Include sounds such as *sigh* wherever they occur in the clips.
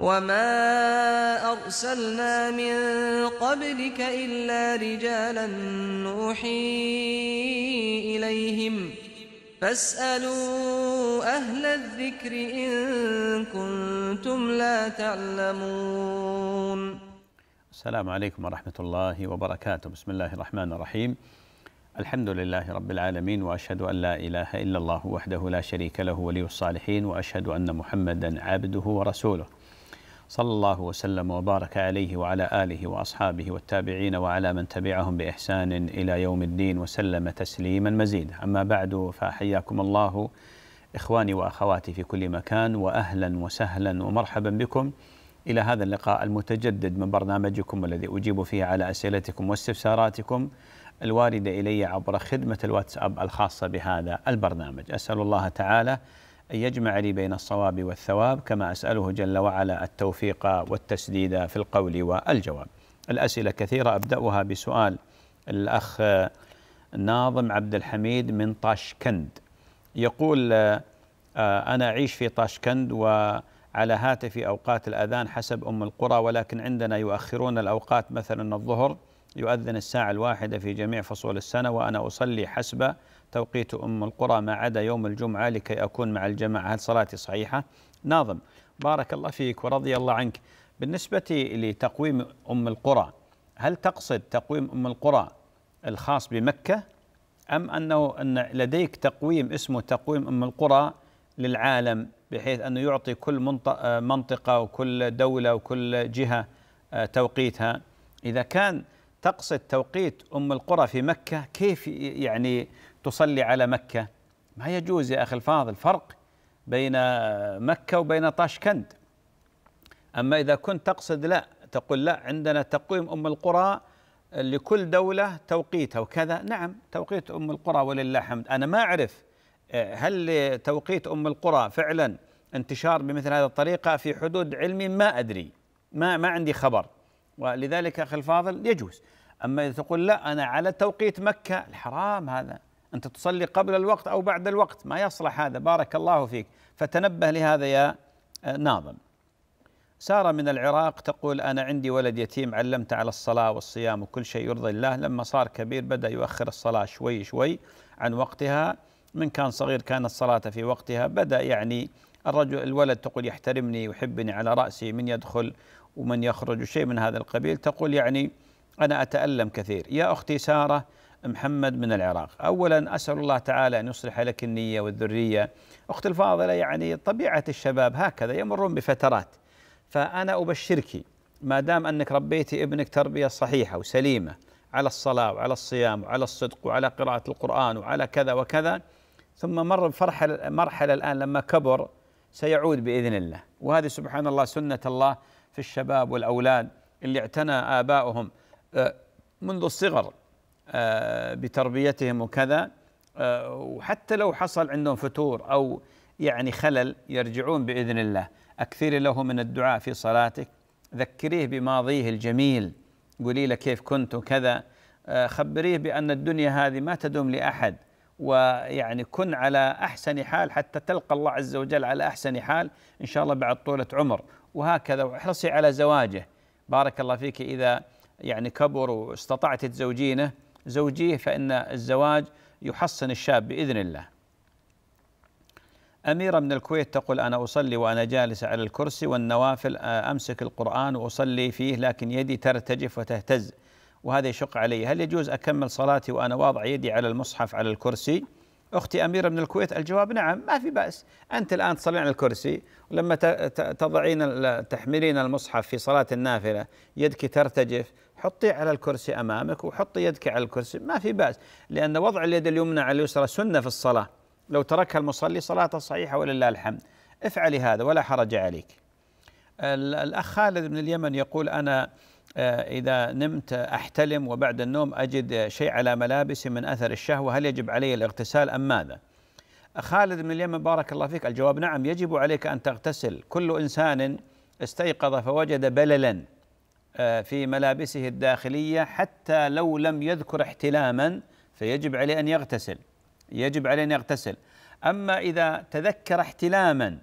وما أرسلنا من قبلك إلا رجالا نوحي إليهم فاسألوا أهل الذكر إن كنتم لا تعلمون السلام عليكم ورحمة الله وبركاته. بسم الله الرحمن الرحيم. الحمد لله رب العالمين وأشهد أن لا إله إلا الله وحده لا شريك له ولي الصالحين وأشهد أن محمدا عبده ورسوله. صلى الله وسلم وبارك عليه وعلى آله وأصحابه والتابعين وعلى من تبعهم بإحسان إلى يوم الدين وسلم تسليما مزيدا. أما بعد فحياكم الله إخواني وأخواتي في كل مكان واهلا وسهلا ومرحبا بكم إلى هذا اللقاء المتجدد من برنامجكم الذي أجيب فيه على أسئلتكم واستفساراتكم الواردة إلي عبر خدمة الواتساب الخاصة بهذا البرنامج. أسأل الله تعالى أن يجمع لي بين الصواب والثواب كما أسأله جل وعلا التوفيق والتسديد في القول والجواب. الأسئلة كثيرة أبدأها بسؤال الأخ ناظم عبد الحميد من طاشكند. يقول أنا أعيش في طاشكند وعلى هاتفي أوقات الأذان حسب أم القرى ولكن عندنا يؤخرون الأوقات مثلا الظهر يؤذن الساعة الواحدة في جميع فصول السنة وأنا أصلي حسب توقيت أم القرى ما عدا يوم الجمعة لكي أكون مع الجماعة. هل صلاتي صحيحة؟ ناظم. بارك الله فيك ورضي الله عنك. بالنسبة لتقويم أم القرى هل تقصد تقويم أم القرى الخاص بمكة؟ أم أنه أن لديك تقويم اسمه تقويم أم القرى للعالم بحيث أنه يعطي كل منطقة وكل دولة وكل جهة توقيتها؟ إذا كان تقصد توقيت أم القرى في مكة كيف يعني تصلي على مكة. ما يجوز يا أخي الفاضل فرق بين مكة وبين طاشكند. أما إذا كنت تقصد لا تقول لا عندنا تقويم أم القرى لكل دولة توقيتها وكذا. نعم توقيت أم القرى ولله الحمد. أنا ما أعرف هل توقيت أم القرى فعلا انتشار بمثل هذه الطريقة في حدود علمي؟ ما أدري. ما ما عندي خبر. ولذلك أخي الفاضل يجوز. أما إذا تقول لا أنا على توقيت مكة الحرام هذا. أنت تصلي قبل الوقت أو بعد الوقت ما يصلح هذا. بارك الله فيك. فتنبه لهذا يا ناظم. سارة من العراق تقول أنا عندي ولد يتيم علمت على الصلاة والصيام وكل شيء يرضي الله. لما صار كبير بدأ يؤخر الصلاة شوي شوي عن وقتها. من كان صغير كانت الصلاة في وقتها. بدأ يعني الرجل الولد تقول يحترمني ويحبني على رأسي من يدخل ومن يخرج شيء من هذا القبيل. تقول يعني أنا أتألم كثير. يا أختي سارة محمد من العراق. أولا أسأل الله تعالى أن يصلح لك النية والذرية. أختي الفاضلة يعني طبيعة الشباب هكذا يمرون بفترات. فأنا أبشرك ما دام أنك ربيتي ابنك تربية صحيحة وسليمة على الصلاة وعلى الصيام وعلى الصدق وعلى قراءة القرآن وعلى كذا وكذا ثم مر بفرحة مرحلة الآن لما كبر سيعود بإذن الله. وهذه سبحان الله سنة الله في الشباب والأولاد اللي اعتنى آباؤهم منذ الصغر. بتربيتهم وكذا. وحتى لو حصل عندهم فتور أو يعني خلل يرجعون بإذن الله. أكثري له من الدعاء في صلاتك. ذكريه بماضيه الجميل. قولي له كيف كنت وكذا. خبريه بأن الدنيا هذه ما تدوم لأحد. ويعني كن على أحسن حال حتى تلقى الله عز وجل على أحسن حال. إن شاء الله بعد طولة عمر. وهكذا واحرصي على زواجه. بارك الله فيك إذا يعني كبر واستطعت تزوجينه. زوجيه فإن الزواج يحصن الشاب بإذن الله. أميرة من الكويت تقول أنا أصلي وأنا جالسة على الكرسي والنوافل أمسك القرآن وأصلي فيه لكن يدي ترتجف وتهتز وهذا يشق علي. هل يجوز أكمل صلاتي وأنا واضع يدي على المصحف على الكرسي؟ أختي أميرة من الكويت الجواب نعم ما في بأس. أنت الآن تصلين على الكرسي ولما تضعين تحملين المصحف في صلاة النافلة يدك ترتجف حطيه على الكرسي أمامك وحطي يدك على الكرسي. ما في بأس لأن وضع اليد اليمنى على اليسرى سنة في الصلاة. لو تركها المصلي صلاته صحيحة ولله الحمد. افعلي هذا ولا حرج عليك. الأخ خالد من اليمن يقول أنا إذا نمت أحتلم وبعد النوم أجد شيء على ملابسي من أثر الشهوة هل يجب علي الاغتسال أم ماذا؟ خالد من اليمن بارك الله فيك الجواب نعم يجب عليك أن تغتسل. كل إنسان استيقظ فوجد بللا في ملابسه الداخلية حتى لو لم يذكر احتلاما فيجب عليه أن يغتسل. يجب عليه أن يغتسل. أما إذا تذكر احتلاما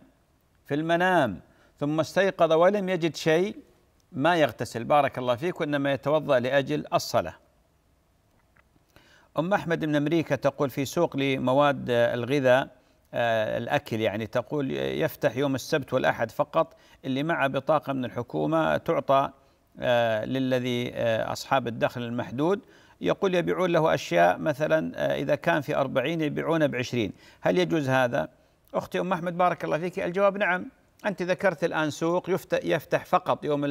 في المنام ثم استيقظ ولم يجد شيء ما يغتسل بارك الله فيك وإنما يتوضأ لأجل الصلاة. أم أحمد من أمريكا تقول في سوق لمواد الغذاء آه، الأكل يعني تقول يفتح يوم السبت والأحد فقط اللي معه بطاقة من الحكومة تعطى آه، للذي آه، أصحاب الدخل المحدود. يقول يبيعون له أشياء مثلا إذا كان في أربعين يبيعونه بعشرين. هل يجوز هذا؟ أختي أم أحمد بارك الله فيك الجواب نعم. أنت ذكرت الآن سوق يفتح فقط يوم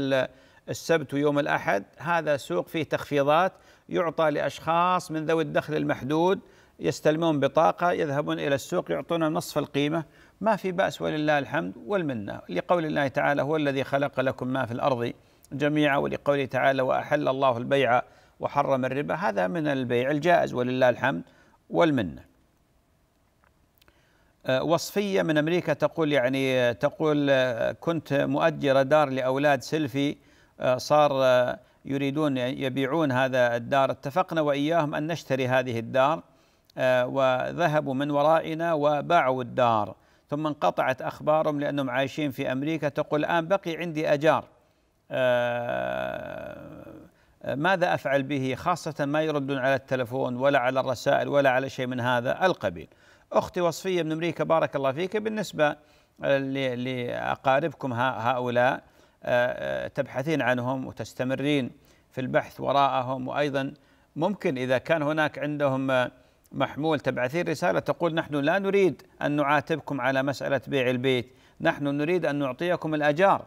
السبت ويوم الأحد. هذا سوق فيه تخفيضات يعطى لأشخاص من ذوي الدخل المحدود يستلمون بطاقة يذهبون إلى السوق يعطون نصف القيمة. ما في بأس ولله الحمد والمنة. لقول الله تعالى هو الذي خلق لكم ما في الأرض جميعا ولقوله تعالى وأحل الله البيع وحرم الربا هذا من البيع الجائز ولله الحمد والمنة. وصفية من أمريكا تقول يعني تقول أه، كنت مؤجرة دار لأولاد سيلفي صار يريدون يبيعون هذا الدار. اتفقنا وإياهم أن نشتري هذه الدار وذهبوا من ورائنا وباعوا الدار. ثم انقطعت أخبارهم لأنهم عايشين في أمريكا. تقول الآن بقي عندي أجار ماذا أفعل به؟ خاصة ما يردون على التلفون ولا على الرسائل ولا على شيء من هذا القبيل. أختي وصفية من أمريكا بارك الله فيك. بالنسبة لأقاربكم هؤلاء آه، آه، تبحثين عنهم وتستمرين في البحث وراءهم. وأيضا ممكن إذا كان هناك عندهم محمول تبعثين رسالة تقول نحن لا نريد أن نعاتبكم على مسألة بيع البيت، نحن نريد أن نعطيكم الأجار.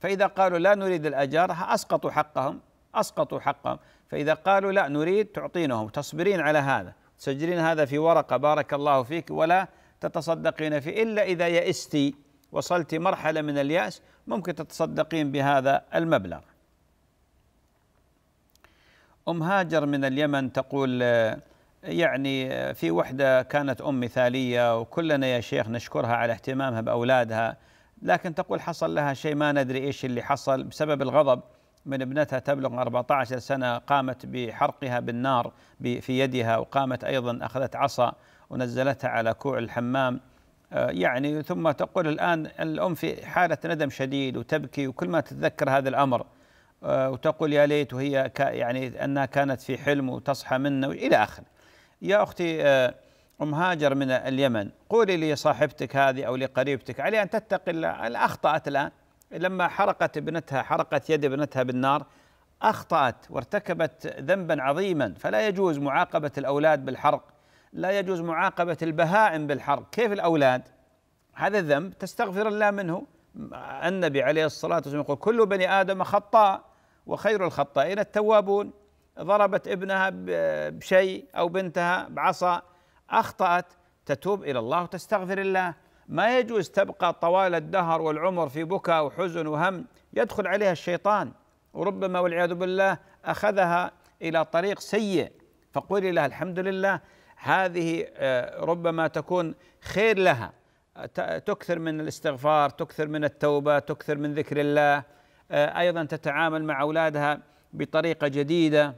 فإذا قالوا لا نريد الأجار أسقطوا حقهم، أسقطوا حقهم، فإذا قالوا لا نريد تعطينهم، تصبرين على هذا. تسجلين هذا في ورقة بارك الله فيك ولا تتصدقين فيه إلا إذا يئستي وصلت مرحلة من اليأس ممكن تتصدقين بهذا المبلغ. أم هاجر من اليمن تقول يعني في وحدة كانت أم مثالية وكلنا يا شيخ نشكرها على اهتمامها بأولادها لكن تقول حصل لها شيء ما ندري إيش اللي حصل بسبب الغضب. من ابنتها تبلغ 14 سنة قامت بحرقها بالنار في يدها وقامت أيضا أخذت عصا ونزلتها على كوع الحمام. آه، يعني ثم تقول الآن الأم في حالة ندم شديد وتبكي وكل ما تتذكر هذا الأمر. آه، وتقول يا ليت وهي يعني أنها كانت في حلم وتصحى منه إلى آخره. يا أختي آه، أم هاجر من اليمن قولي لصاحبتك هذه أو لقريبتك عليها أن تتقي الله أخطأت الآن. لما حرقت ابنتها حرقت يد ابنتها بالنار أخطأت وارتكبت ذنبا عظيما. فلا يجوز معاقبة الأولاد بالحرق لا يجوز معاقبة البهائم بالحرق. كيف الأولاد؟ هذا الذنب تستغفر الله منه. النبي عليه الصلاة والسلام يقول كل بني آدم خطاء وخير الخطائين التوابون. ضربت ابنها بشيء أو بنتها بعصا أخطأت تتوب إلى الله وتستغفر الله. ما يجوز تبقى طوال الدهر والعمر في بكاء وحزن وهم يدخل عليها الشيطان. وربما والعياذ بالله أخذها إلى طريق سيء. فقولي لها الحمد لله هذه آه، ربما تكون خير لها. تكثر من الاستغفار تكثر من التوبة تكثر من ذكر الله. آه، أيضا تتعامل مع أولادها بطريقة جديدة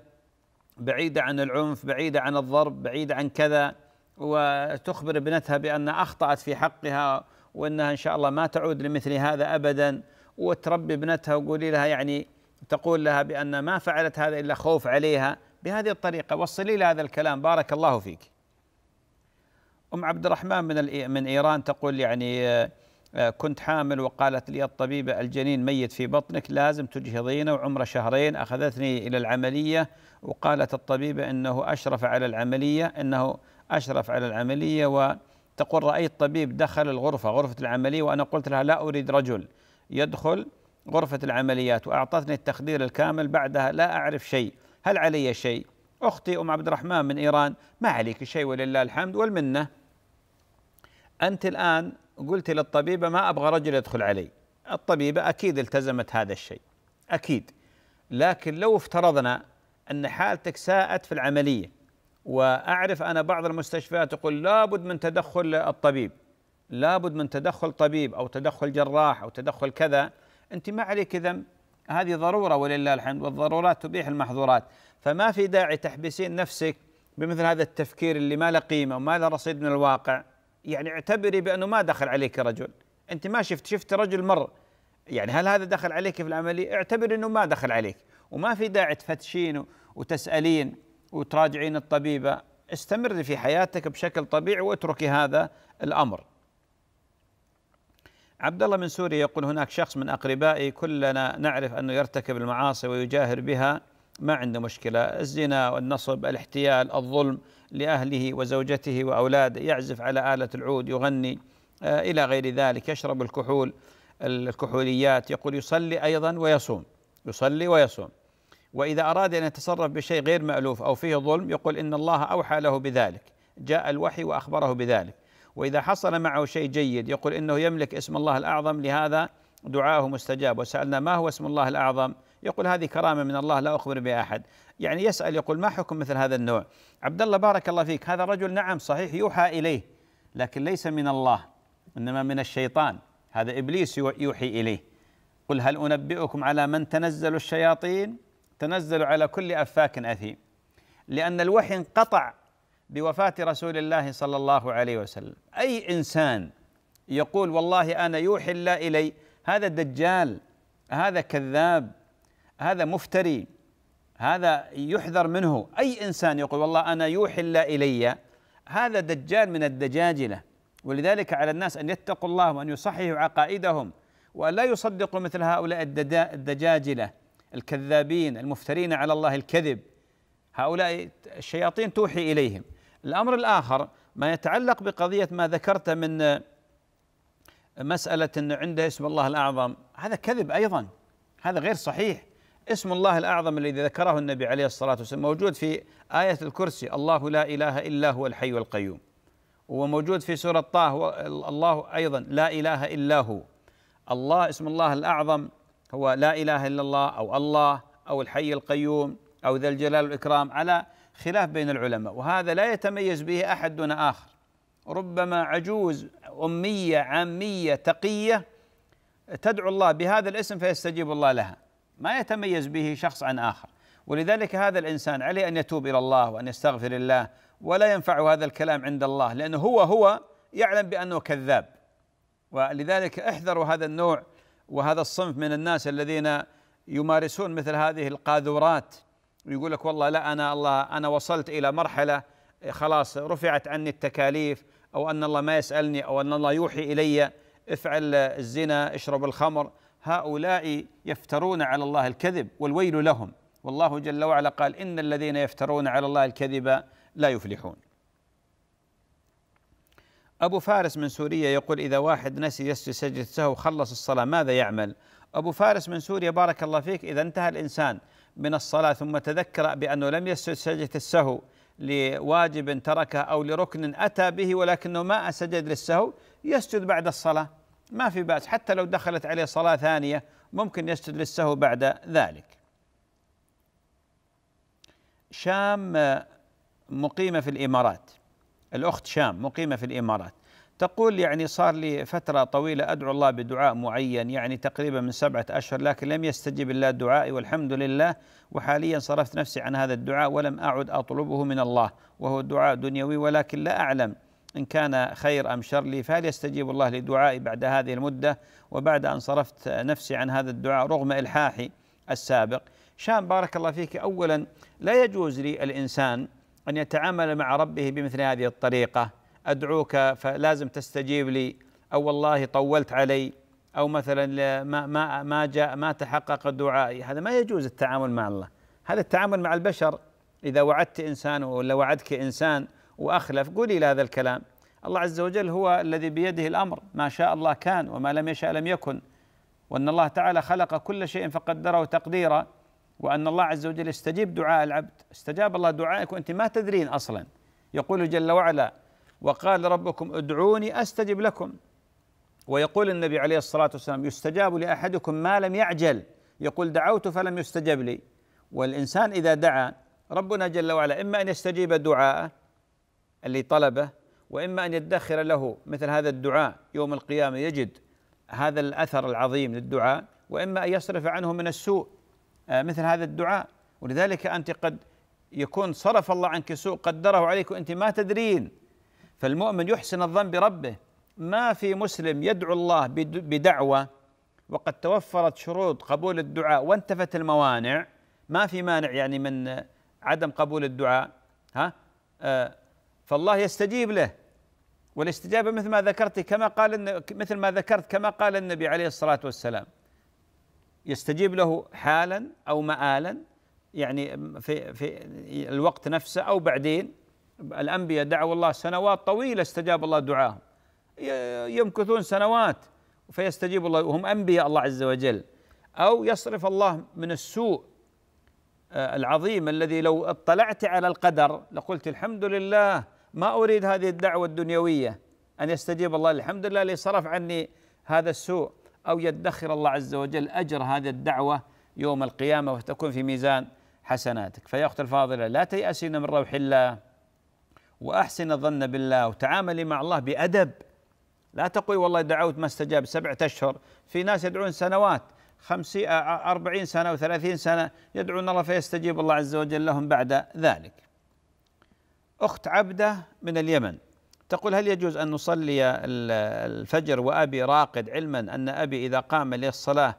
بعيدة عن العنف بعيدة عن الضرب بعيدة عن كذا. وتخبر ابنتها بأن أخطأت في حقها وأنها إن شاء الله ما تعود لمثل هذا أبدا. وتربي ابنتها وقولي لها يعني تقول لها بأن ما فعلت هذا إلا خوف عليها. بهذه الطريقة وصلي لها هذا الكلام. بارك الله فيك. أم عبد الرحمن من من إيران تقول يعني آه، كنت حامل وقالت لي الطبيبة الجنين ميت في بطنك لازم تجهضينه وعمره شهرين. أخذتني إلى العملية وقالت الطبيبة أنه أشرف على العملية أنه أشرف على العملية وتقول رأيت طبيب دخل الغرفة غرفة العملية وأنا قلت لها لا أريد رجل يدخل غرفة العمليات وأعطتني التخدير الكامل بعدها لا أعرف شيء. هل علي شيء؟ أختي أم عبد الرحمن من إيران ما عليك شيء ولله الحمد والمنة. أنت الآن قلت للطبيبة ما أبغى رجل يدخل علي. الطبيبة أكيد التزمت هذا الشيء أكيد. لكن لو افترضنا أن حالتك ساءت في العملية وأعرف أنا بعض المستشفيات تقول لابد من تدخل الطبيب. لابد من تدخل طبيب أو تدخل جراح أو تدخل كذا. أنت ما عليك ذنب هذه ضرورة ولله الحمد والضرورات تبيح المحظورات. فما في داعي تحبسين نفسك بمثل هذا التفكير اللي ما له قيمة وما له رصيد من الواقع. يعني اعتبري بأنه ما دخل عليك رجل. أنت ما شفت شفت رجل مر. يعني هل هذا دخل عليك في العملية؟ اعتبر أنه ما دخل عليك. وما في داعي تفتشين وتسألين. وتراجعين الطبيبة استمري في حياتك بشكل طبيعي واتركي هذا الأمر. عبد الله من سوريا يقول هناك شخص من أقربائي كلنا نعرف أنه يرتكب المعاصي ويجاهر بها ما عنده مشكلة. الزنا والنصب الاحتيال الظلم لأهله وزوجته وأولاده يعزف على آلة العود يغني آه، إلى غير ذلك يشرب الكحول الكحوليات يقول يصلي أيضا ويصوم يصلي ويصوم. وإذا أراد أن يتصرف بشيء غير مألوف أو فيه ظلم يقول إن الله أوحى له بذلك جاء الوحي وأخبره بذلك. وإذا حصل معه شيء جيد يقول إنه يملك اسم الله الأعظم لهذا دعاءه مستجاب. وسألنا ما هو اسم الله الأعظم؟ يقول هذه كرامة من الله لا أخبر بها أحد يعني يسأل يقول ما حكم مثل هذا النوع؟ عبد الله بارك الله فيك هذا رجل نعم صحيح يوحى إليه لكن ليس من الله إنما من الشيطان. هذا إبليس يوحي إليه. قل هل أنبئكم على من تنزل الشياطين؟ تنزل على كل أفاك أثيم لأن الوحي انقطع بوفاة رسول الله صلى الله عليه وسلم. أي إنسان يقول والله أنا يوحي الله إلي هذا دجال هذا كذاب هذا مفتري هذا يحذر منه. أي إنسان يقول والله أنا يوحي الله إلي هذا دجال من الدجاجلة. ولذلك على الناس أن يتقوا الله وأن يصححوا عقائدهم وأن لا يصدقوا مثل هؤلاء الدجاجلة. الكذابين المفترين على الله الكذب. هؤلاء الشياطين توحي إليهم. الأمر الآخر ما يتعلق بقضية ما ذكرت من مسألة أن عنده اسم الله الأعظم. هذا كذب أيضا. هذا غير صحيح. اسم الله الأعظم الذي ذكره النبي عليه الصلاة والسلام موجود في آية الكرسي. الله لا إله إلا هو الحي القيوم وموجود في سورة طه الله أيضا لا إله إلا هو. الله اسم الله الأعظم هو لا إله إلا الله أو الله أو الحي القيوم أو ذا الجلال والإكرام على خلاف بين العلماء. وهذا لا يتميز به أحد دون آخر. ربما عجوز أمية عامية تقية تدعو الله بهذا الاسم فيستجيب الله لها. ما يتميز به شخص عن آخر. ولذلك هذا الإنسان عليه أن يتوب إلى الله وأن يستغفر الله ولا ينفعه هذا الكلام عند الله لأنه هو هو يعلم بأنه كذاب. ولذلك احذروا هذا النوع وهذا الصنف من الناس الذين يمارسون مثل هذه القاذورات. ويقول لك والله لا أنا الله أنا وصلت إلى مرحلة خلاص رفعت عني التكاليف أو أن الله ما يسألني أو أن الله يوحي إلي افعل الزنا اشرب الخمر. هؤلاء يفترون على الله الكذب والويل لهم. والله جل وعلا قال إن الذين يفترون على الله الكذب لا يفلحون. أبو فارس من سوريا يقول إذا واحد نسي يسجد سجدة سهو خلص الصلاة ماذا يعمل؟ أبو فارس من سوريا بارك الله فيك إذا انتهى الإنسان من الصلاة ثم تذكر بأنه لم يسجد سجدة السهو لواجب تركه أو لركن أتى به ولكنه ما سجد للسهو يسجد بعد الصلاة. ما في بأس حتى لو دخلت عليه صلاة ثانية ممكن يسجد للسهو بعد ذلك. شام مقيمة في الإمارات. الأخت شام مقيمة في الإمارات. تقول يعني صار لي فترة طويلة أدعو الله بدعاء معين يعني تقريبا من سبعة أشهر لكن لم يستجب الله دعائي والحمد لله. وحاليا صرفت نفسي عن هذا الدعاء ولم أعد أطلبه من الله وهو دعاء دنيوي ولكن لا أعلم إن كان خير أم شر لي. فهل يستجيب الله لدعائي بعد هذه المدة؟ وبعد أن صرفت نفسي عن هذا الدعاء رغم إلحاحي السابق. شام بارك الله فيك. أولا لا يجوز للإنسان أن يتعامل مع ربه بمثل هذه الطريقة. أدعوك فلازم تستجيب لي. أو والله طولت علي. أو مثلا ما ما ما جاء ما تحقق دعائي. هذا ما يجوز التعامل مع الله. هذا التعامل مع البشر. إذا وعدت إنسان ولا وعدك إنسان وأخلف قولي له هذا الكلام. الله عز وجل هو الذي بيده الأمر. ما شاء الله كان وما لم يشاء لم يكن. وأن الله تعالى خلق كل شيء فقدره تقديرا. وأن الله عز وجل يستجيب دعاء العبد. استجاب الله دعائك وأنت ما تدرين أصلا. يقول جل وعلا وقال ربكم ادعوني أستجب لكم. ويقول النبي عليه الصلاة والسلام يستجاب لأحدكم ما لم يعجل. يقول دعوت فلم يستجب لي. والإنسان إذا دعا ربنا جل وعلا إما أن يستجيب دعاءه اللي طلبه وإما أن يدخر له مثل هذا الدعاء يوم القيامة يجد هذا الأثر العظيم للدعاء وإما أن يصرف عنه من السوء. مثل هذا الدعاء. ولذلك أنت قد يكون صرف الله عنك سوء قدره عليك وأنت ما تدرين. فالمؤمن يحسن الظن بربه. ما في مسلم يدعو الله بدعوة وقد توفرت شروط قبول الدعاء وانتفت الموانع. ما في مانع يعني من عدم قبول الدعاء ها؟ آه فالله يستجيب له. والاستجابة مثل ما ذكرت كما قال مثل ما ذكرت كما قال النبي عليه الصلاة والسلام. يستجيب له حالا أو مآلا يعني في في الوقت نفسه أو بعدين الأنبياء دعوا الله سنوات طويلة استجاب الله دعاهم. يمكثون سنوات فيستجيب الله وهم أنبياء الله عز وجل. أو يصرف الله من السوء آه، العظيم الذي لو اطلعت على القدر لقلت الحمد لله ما أريد هذه الدعوة الدنيوية أن يستجيب الله. الحمد لله اللي صرف عني هذا السوء. أو يدخر الله عز وجل أجر هذه الدعوة يوم القيامة وتكون في ميزان حسناتك. فيا أخت الفاضلة لا تيأسين من روح الله وأحسن الظن بالله وتعاملي مع الله بأدب. لا تقول والله دعوت ما استجاب سبعة أشهر. في ناس يدعون سنوات خمسين أربعين سنة وثلاثين سنة يدعون الله فيستجيب الله عز وجل لهم بعد ذلك. أخت عبدة من اليمن. تقول هل يجوز أن نصلي الفجر وأبي راقد علما أن أبي إذا قام للصلاة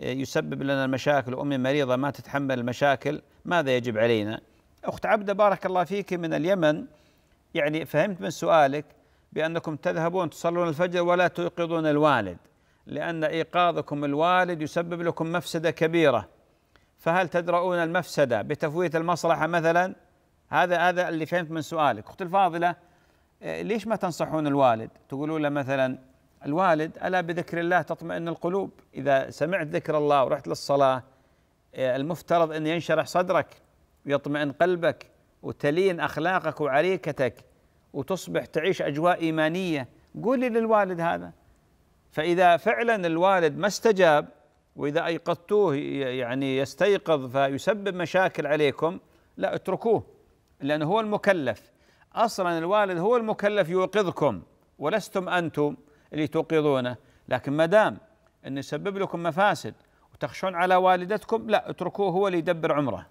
يسبب لنا المشاكل وأمي مريضة ما تتحمل المشاكل ماذا يجب علينا؟ أخت عبدة بارك الله فيك من اليمن. يعني فهمت من سؤالك بأنكم تذهبون تصلون الفجر ولا توقظون الوالد لأن إيقاظكم الوالد يسبب لكم مفسدة كبيرة. فهل تدرؤون المفسدة بتفويت المصلحة مثلا؟ هذا هذا اللي فهمت من سؤالك. أختي الفاضلة ليش ما تنصحون الوالد؟ تقولون له مثلا الوالد ألا بذكر الله تطمئن القلوب؟ إذا سمعت ذكر الله ورحت للصلاة آه، المفترض أن ينشرح صدرك ويطمئن قلبك وتلين أخلاقك وعريكتك وتصبح تعيش أجواء إيمانية. قولي للوالد هذا. فإذا فعلا الوالد ما استجاب وإذا أيقظتوه يعني يستيقظ فيسبب مشاكل عليكم لا اتركوه لأنه هو المكلف. أصلا الوالد هو المكلف يوقظكم ولستم أنتم اللي توقظونه. لكن ما دام أنه يسبب لكم مفاسد وتخشون على والدتكم لا اتركوه هو اللي يدبر عمره.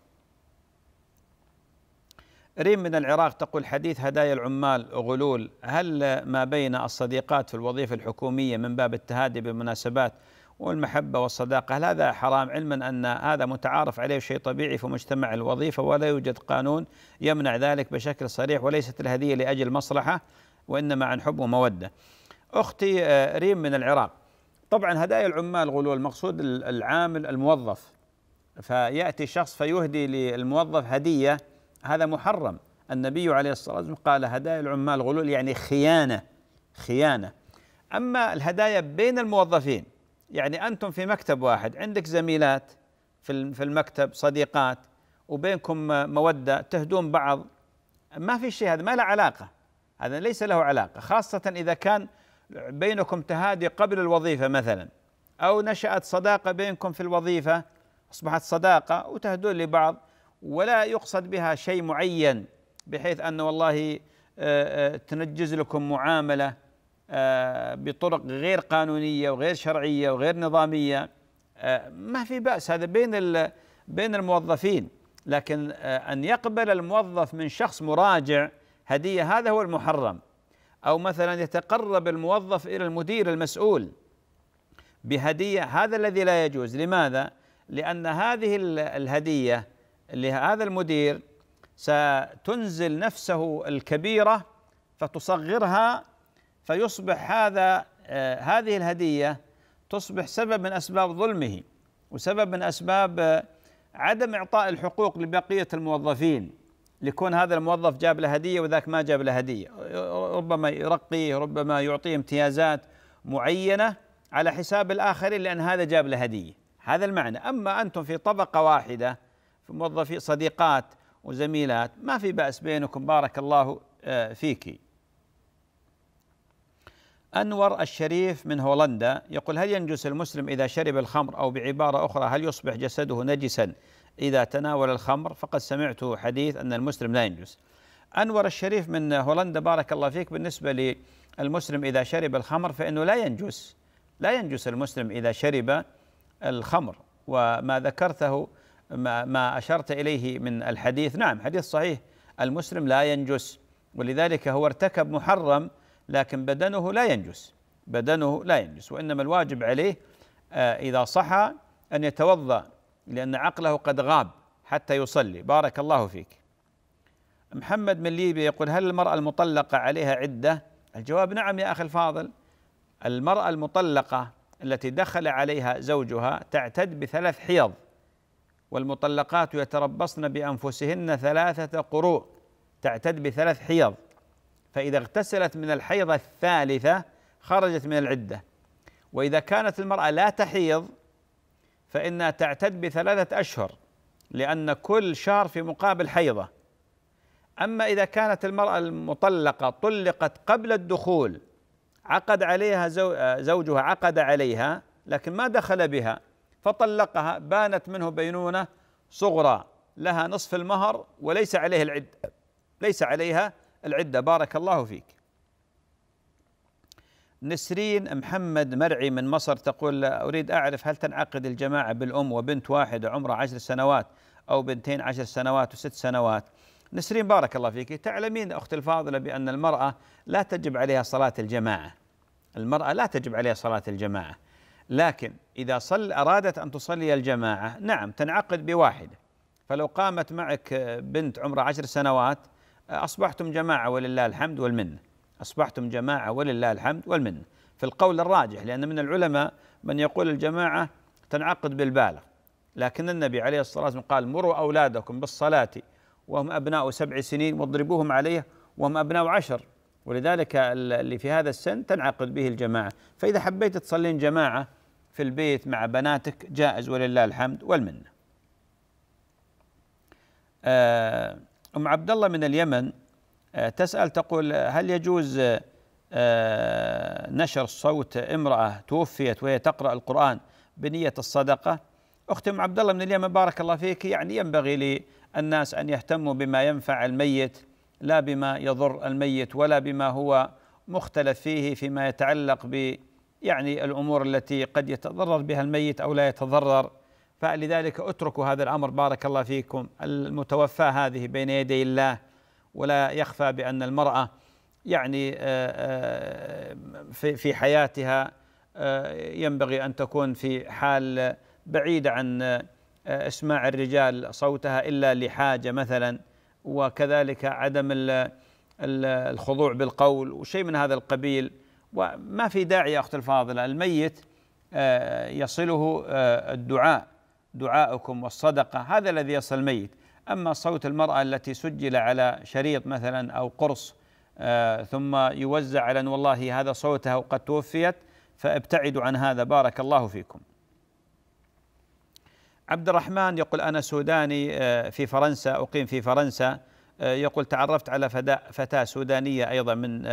ريم من العراق تقول حديث هدايا العمال غلول. هل ما بين الصديقات في الوظيفة الحكومية من باب التهادي بالمناسبات والمحبة والصداقة. هل هذا حرام علما أن هذا متعارف عليه شيء طبيعي في مجتمع الوظيفة ولا يوجد قانون يمنع ذلك بشكل صريح وليست الهدية لأجل مصلحة وإنما عن حب ومودة؟ أختي آه، ريم من العراق. طبعا هدايا العمال غلول المقصود العامل الموظف. فيأتي شخص فيهدي للموظف هدية هذا محرم. النبي عليه الصلاة والسلام قال هدايا العمال غلول يعني خيانة خيانة. أما الهدايا بين الموظفين يعني أنتم في مكتب واحد عندك زميلات في المكتب صديقات وبينكم مودة تهدون بعض. ما في شيء هذا ما له علاقة هذا ليس له علاقة خاصة إذا كان بينكم تهادي قبل الوظيفة مثلا أو نشأت صداقة بينكم في الوظيفة أصبحت صداقة وتهدون لبعض ولا يقصد بها شيء معين بحيث أن والله تنجز لكم معاملة. آه، بطرق غير قانونية وغير شرعية وغير نظامية. ما في بأس هذا بين بين الموظفين. لكن أن يقبل الموظف من شخص مراجع هدية هذا هو المحرم. أو مثلا يتقرب الموظف إلى المدير المسؤول بهدية هذا الذي لا يجوز. لماذا؟ لأن هذه الهدية لهذا المدير ستنزل نفسه الكبيرة فتصغرها فيصبح هذا آه هذه الهدية تصبح سبب من أسباب ظلمه وسبب من أسباب آه عدم إعطاء الحقوق لبقية الموظفين ليكون هذا الموظف جاب له هدية وذاك ما جاب له هدية. ربما يرقيه ربما يعطيه امتيازات معينة على حساب الآخرين لأن هذا جاب له هدية. هذا المعنى. أما أنتم في طبقة واحدة في موظفي صديقات وزميلات ما في بأس بينكم بارك الله آه، فيك. أنور الشريف من هولندا يقول هل ينجس المسلم إذا شرب الخمر أو بعبارة أخرى؟ هل يصبح جسده نجسا إذا تناول الخمر؟ فقد سمعت حديث أن المسلم لا ينجس. أنور الشريف من هولندا بارك الله فيك. بالنسبة للمسلم إذا شرب الخمر فإنه لا ينجس لا ينجس المسلم إذا شرب الخمر. وما ذكرته ما, ما أشرت إليه من الحديث. نعم حديث صحيح. المسلم لا ينجس ولذلك هو ارتكب محرم لكن بدنه لا ينجس. بدنه لا ينجس وإنما الواجب عليه آه، إذا صحى أن يتوضأ لأن عقله قد غاب حتى يصلي. بارك الله فيك. محمد من ليبيا يقول هل المرأة المطلقة عليها عدة؟ الجواب نعم يا أخي الفاضل. المرأة المطلقة التي دخل عليها زوجها تعتد بثلاث حيض والمطلقات يتربصن بأنفسهن ثلاثة قروء تعتد بثلاث حيض. فإذا اغتسلت من الحيضة الثالثة خرجت من العدة. وإذا كانت المرأة لا تحيض فإنها تعتد بثلاثة أشهر لأن كل شهر في مقابل حيضة. أما إذا كانت المرأة المطلقة طلقت قبل الدخول عقد عليها زوجها عقد عليها لكن ما دخل بها فطلقها بانت منه بينونة صغرى لها نصف المهر وليس عليه العدة ليس عليها العدة. بارك الله فيك. نسرين محمد مرعي من مصر تقول أريد أعرف هل تنعقد الجماعة بالأم وبنت واحدة عمرها عشر سنوات أو بنتين عشر سنوات وست سنوات؟ نسرين بارك الله فيك. تعلمين أختي الفاضلة بأن المرأة لا تجب عليها صلاة الجماعة. المرأة لا تجب عليها صلاة الجماعة. لكن إذا صل أرادت أن تصلي الجماعة نعم تنعقد بواحدة. فلو قامت معك بنت عمرها عشر سنوات أصبحتم جماعة ولله الحمد والمنة. أصبحتم جماعة ولله الحمد والمنة. في القول الراجح لأن من العلماء من يقول الجماعة تنعقد بالبالغ. لكن النبي عليه الصلاة والسلام قال مروا أولادكم بالصلاة وهم أبناء سبع سنين واضربوهم عليه وهم أبناء عشر. ولذلك اللي في هذا السن تنعقد به الجماعة. فإذا حبيت تصلين جماعة في البيت مع بناتك جائز ولله الحمد والمنة. آه، أم عبد الله من اليمن آه، تسأل تقول هل يجوز آه، نشر صوت امرأة توفيت وهي تقرأ القرآن بنية الصدقة؟ أختي أم عبد الله من اليمن بارك الله فيك. يعني ينبغي للناس أن يهتموا بما ينفع الميت لا بما يضر الميت ولا بما هو مختلف فيه فيما يتعلق ب يعني الأمور التي قد يتضرر بها الميت أو لا يتضرر. فلذلك اتركوا هذا الأمر. بارك الله فيكم. المتوفى هذه بين يدي الله ولا يخفى بأن المرأة يعني آه، آه، في في حياتها آه، ينبغي أن تكون في حال بعيدة عن أسماع الرجال صوتها إلا لحاجة مثلا. وكذلك عدم الخضوع بالقول وشيء من هذا القبيل. وما في داعي يا أخت الفاضلة الميت يصله الدعاء. دعاؤكم والصدقة هذا الذي يصل الميت. أما صوت المرأة التي سجل على شريط مثلا أو قرص آه، ثم يوزع على أن والله هذا صوتها وقد توفيت فابتعدوا عن هذا. بارك الله فيكم. عبد الرحمن يقول أنا سوداني في فرنسا أقيم في فرنسا. يقول تعرفت على فتاة سودانية أيضا من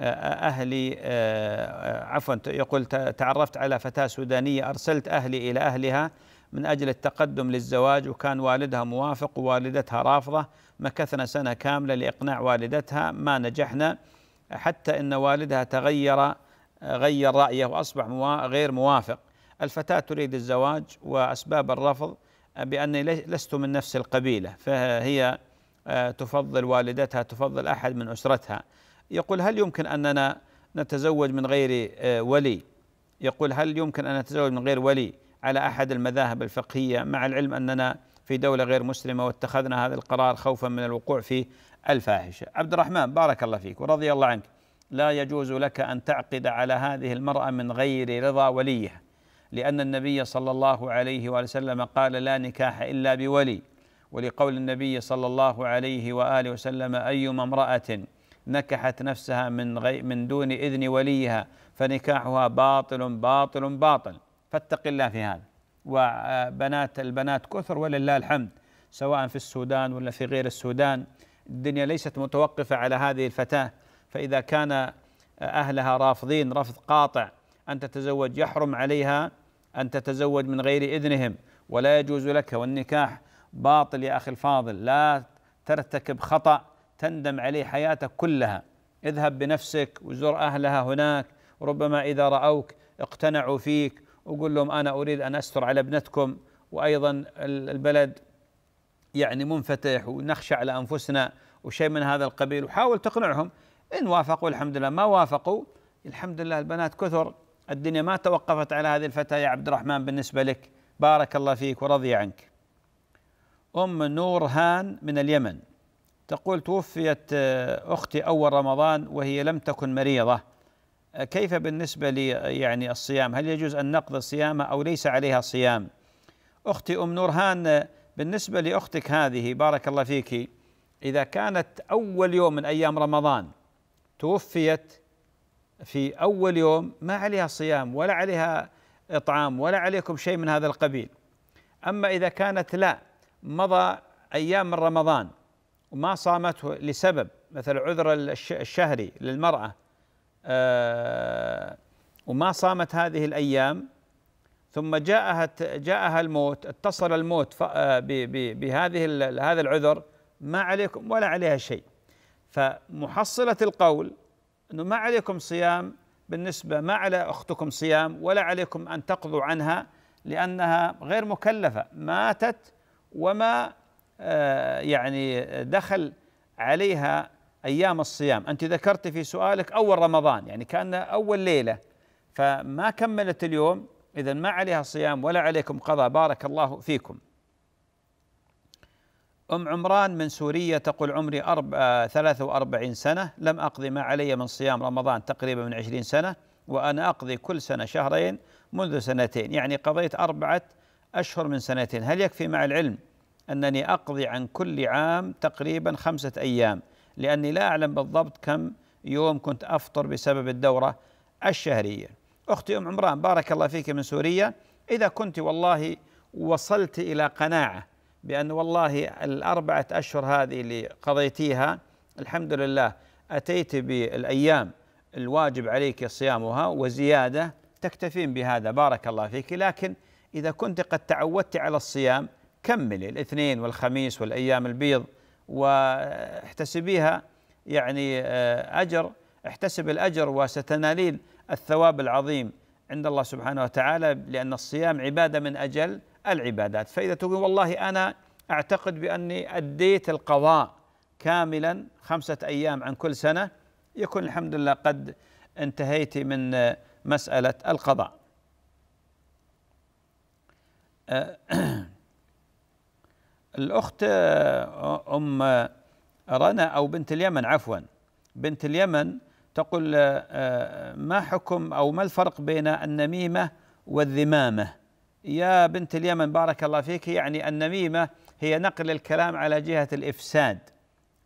أهلي آه، عفوا يقول تعرفت على فتاة سودانية أرسلت أهلي إلى أهلها. من أجل التقدم للزواج وكان والدها موافق ووالدتها رافضة مكثنا سنة كاملة لإقناع والدتها ما نجحنا حتى أن والدها تغير غير رأيه وأصبح غير موافق. الفتاة تريد الزواج وأسباب الرفض بأني لست من نفس القبيلة فهي آه، تفضل والدتها تفضل أحد من أسرتها. يقول هل يمكن أننا نتزوج من غير آه، ولي؟ يقول هل يمكن أن نتزوج من غير ولي؟ على أحد المذاهب الفقهية مع العلم أننا في دولة غير مسلمة واتخذنا هذا القرار خوفا من الوقوع في الفاحشة. عبد الرحمن بارك الله فيك ورضي الله عنك. لا يجوز لك أن تعقد على هذه المرأة من غير رضا وليها لأن النبي صلى الله عليه وسلم قال لا نكاح إلا بولي ولقول النبي صلى الله عليه وآله وسلم أيما امرأة نكحت نفسها من غي من دون إذن وليها فنكاحها باطل باطل باطل. فاتق الله في هذا. وبنات البنات كثر ولله الحمد سواء في السودان ولا في غير السودان. الدنيا ليست متوقفة على هذه الفتاة. فإذا كان أهلها رافضين رفض قاطع أن تتزوج يحرم عليها أن تتزوج من غير إذنهم. ولا يجوز لك والنكاح باطل يا أخي الفاضل. لا ترتكب خطأ تندم عليه حياتك كلها. اذهب بنفسك وزر أهلها هناك. ربما إذا رأوك اقتنعوا فيك وقول لهم أنا أريد أن أستر على ابنتكم وأيضا البلد يعني منفتح ونخشى على أنفسنا وشيء من هذا القبيل. وحاول تقنعهم. إن وافقوا الحمد لله. ما وافقوا الحمد لله البنات كثر. الدنيا ما توقفت على هذه الفتاة يا عبد الرحمن بالنسبة لك. بارك الله فيك ورضي عنك. أم نور هان من اليمن. تقول توفيت آه، أختي أول رمضان وهي لم تكن مريضة. كيف بالنسبة لي يعني الصيام؟ هل يجوز أن نقضي صيامها أو ليس عليها صيام؟ أختي أم نور هان آه، بالنسبة لأختك هذه بارك الله فيك إذا كانت أول يوم من أيام رمضان توفيت في أول يوم ما عليها صيام ولا عليها إطعام ولا عليكم شيء من هذا القبيل. أما إذا كانت لا مضى أيام من رمضان وما صامته لسبب مثل عذر الشهري للمرأة وما صامت هذه الأيام ثم جاءها جاءها الموت اتصل الموت آه، بهذه هذا العذر ما عليكم ولا عليها شيء. فمحصلة القول أنه ما عليكم صيام بالنسبة ما على أختكم صيام ولا عليكم أن تقضوا عنها لأنها غير مكلفة. ماتت وما آه، يعني دخل عليها أيام الصيام. أنت ذكرت في سؤالك أول رمضان يعني كان أول ليلة. فما كملت اليوم؟ إذا ما عليها صيام ولا عليكم قضاء. بارك الله فيكم. أم عمران من سوريا تقول عمري أربع ثلاثة وأربعين سنة. لم أقضي ما علي من صيام رمضان تقريبا من عشرين سنة وأنا أقضي كل سنة شهرين منذ سنتين. يعني قضيت أربعة أشهر من سنتين. هل يكفي مع العلم أنني أقضي عن كل عام تقريبا خمسة أيام؟ لأني لا أعلم بالضبط كم يوم كنت أفطر بسبب الدورة الشهرية. أختي أم عمران بارك الله فيك من سوريا. إذا كنت والله وصلت إلى قناعة بأن والله الأربعة أشهر هذه اللي قضيتيها الحمد لله أتيت بالأيام الواجب عليك صيامها وزيادة تكتفين بهذا بارك الله فيك. لكن إذا كنت قد تعودت على الصيام كملي الاثنين والخميس والأيام البيض. واحتسبيها يعني آه، أجر. احتسب الأجر وستنالين الثواب العظيم عند الله سبحانه وتعالى لأن الصيام عبادة من أجل العبادات. فإذا تقول والله أنا أعتقد بأني أديت القضاء كاملا خمسة أيام عن كل سنة يكون الحمد لله قد انتهيت من مسألة القضاء. *clears throat* الأخت أم رنا أو بنت اليمن عفوا. بنت اليمن تقول ما حكم أو ما الفرق بين النميمة والذمامة؟ يا بنت اليمن بارك الله فيك يعني النميمة هي نقل الكلام على جهة الإفساد.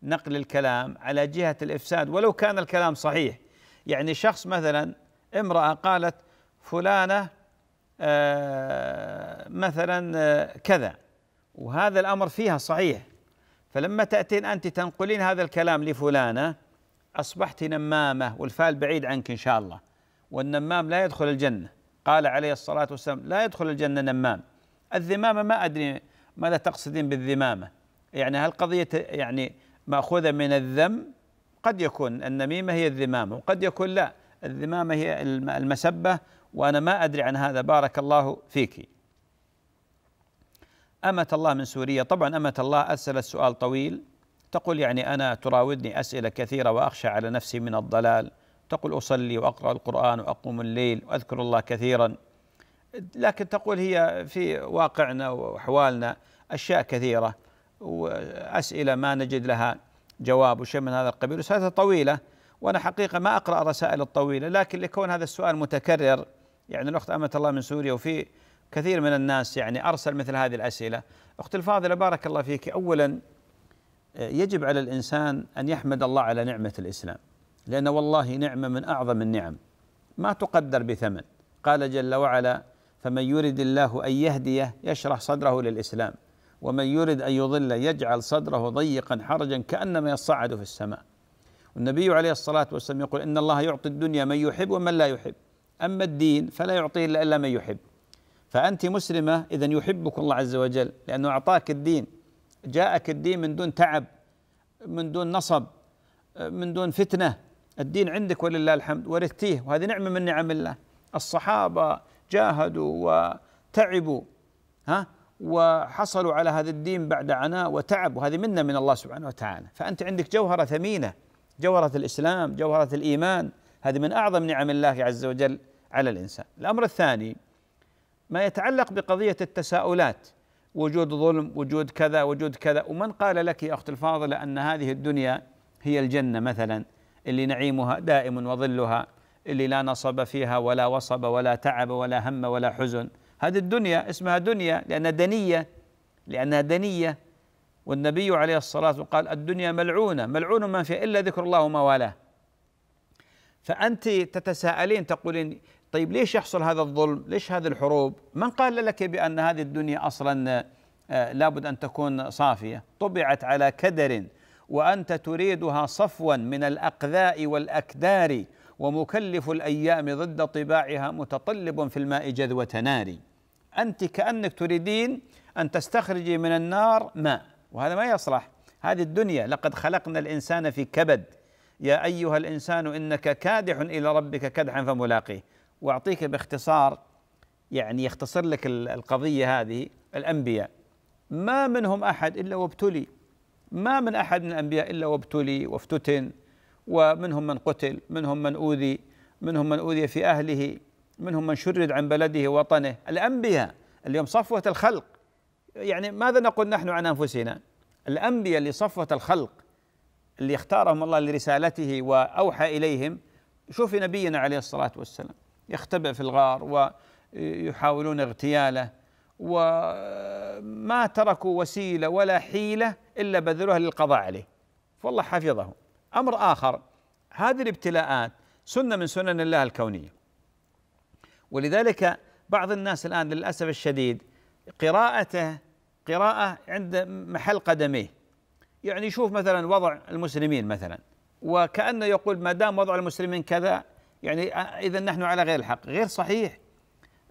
نقل الكلام على جهة الإفساد ولو كان الكلام صحيح. يعني شخص مثلا امرأة قالت فلانة آه مثلا آه كذا. وهذا الأمر فيها صحيح. فلما تأتين أنت تنقلين هذا الكلام لفلانة أصبحت نمامة والفال بعيد عنك إن شاء الله. والنمام لا يدخل الجنة. قال عليه الصلاة والسلام لا يدخل الجنة نمام. الذمامة ما أدري ماذا تقصدين بالذمامة. يعني هل قضية يعني مأخوذة من الذم؟ قد يكون. النميمة هي الذمامة وقد يكون لا. الذمامة هي المسبة وأنا ما أدري عن هذا. بارك الله فيك. أمة الله من سوريا. طبعا أمة الله أرسلت سؤال طويل. تقول يعني أنا تراودني أسئلة كثيرة وأخشى على نفسي من الضلال. تقول أصلي وأقرأ القرآن وأقوم الليل وأذكر الله كثيرا. لكن تقول هي في واقعنا وأحوالنا أشياء كثيرة وأسئلة ما نجد لها جواب وشيء من هذا القبيل. رسالة طويلة وأنا حقيقة ما أقرأ الرسائل الطويلة لكن لكون هذا السؤال متكرر يعني الأخت أمة الله من سوريا وفي كثير من الناس يعني أرسل مثل هذه الأسئلة. أخت الفاضلة بارك الله فيك. أولا يجب على الإنسان أن يحمد الله على نعمة الإسلام لأن والله نعمة من أعظم النعم. ما تقدر بثمن. قال جل وعلا فمن يرد الله أن يهديه يشرح صدره للإسلام ومن يرد أن يضل يجعل صدره ضيقا حرجا كأنما يصعد في السماء. والنبي عليه الصلاة والسلام يقول إن الله يعطي الدنيا من يحب ومن لا يحب أما الدين فلا يعطيه إلا من يحب. فأنت مسلمة إذا يحبك الله عز وجل لأنه أعطاك الدين. جاءك الدين من دون تعب من دون نصب من دون فتنة. الدين عندك ولله الحمد ورثتيه. وهذه نعمة من نعم الله. الصحابة جاهدوا وتعبوا ها؟ وحصلوا على هذا الدين بعد عناء وتعب وهذه منة من الله سبحانه وتعالى. فأنت عندك جوهرة ثمينة. جوهرة الإسلام جوهرة الإيمان. هذه من أعظم نعم الله عز وجل على الإنسان. الأمر الثاني ما يتعلق بقضية التساؤلات. وجود ظلم وجود كذا وجود كذا. ومن قال لك يا أخت الفاضلة أن هذه الدنيا هي الجنة مثلا اللي نعيمها دائم وظلها اللي لا نصب فيها ولا وصب ولا تعب ولا هم ولا حزن. هذه الدنيا اسمها دنيا لأنها دنية لأنها دنية. والنبي عليه الصلاة والسلام قال الدنيا ملعونة ملعون ما فيها إلا ذكر الله وما والاه فأنت تتساءلين تقولين طيب ليش يحصل هذا الظلم؟ ليش هذه الحروب؟ من قال لك بأن هذه الدنيا أصلا آه، لابد أن تكون صافية. طبعت على كدر وأنت تريدها صفوا من الأقذاء والأكدار ومكلف الأيام ضد طباعها متطلب في الماء جذوة نار. أنت كأنك تريدين أن تستخرجي من النار ماء وهذا ما يصلح. هذه الدنيا لقد خلقنا الإنسان في كبد. يا أيها الإنسان إنك كادح إلى ربك كدحا فملاقيه. وأعطيك باختصار يعني يختصر لك القضية هذه الأنبياء. ما منهم أحد إلا وابتلي. ما من أحد من الأنبياء إلا وابتلي وافتتن ومنهم من قتل منهم من أوذي منهم من أوذي في أهله منهم من شرد عن بلده ووطنه. الأنبياء اليوم صفوة الخلق. يعني ماذا نقول نحن عن أنفسنا؟ الأنبياء اللي صفوة الخلق اللي اختارهم الله لرسالته وأوحى إليهم. شوفي نبينا عليه الصلاة والسلام. يختبئ في الغار ويحاولون اغتياله. وما تركوا وسيلة ولا حيلة إلا بذلوها للقضاء عليه. فالله حفظه أمر آخر هذه الابتلاءات سنة من سنن الله الكونية. ولذلك بعض الناس الآن للأسف الشديد قراءته قراءة عند محل قدميه. يعني يشوف مثلا وضع المسلمين مثلا. وكأنه يقول ما دام وضع المسلمين كذا يعني إذا نحن على غير الحق غير صحيح.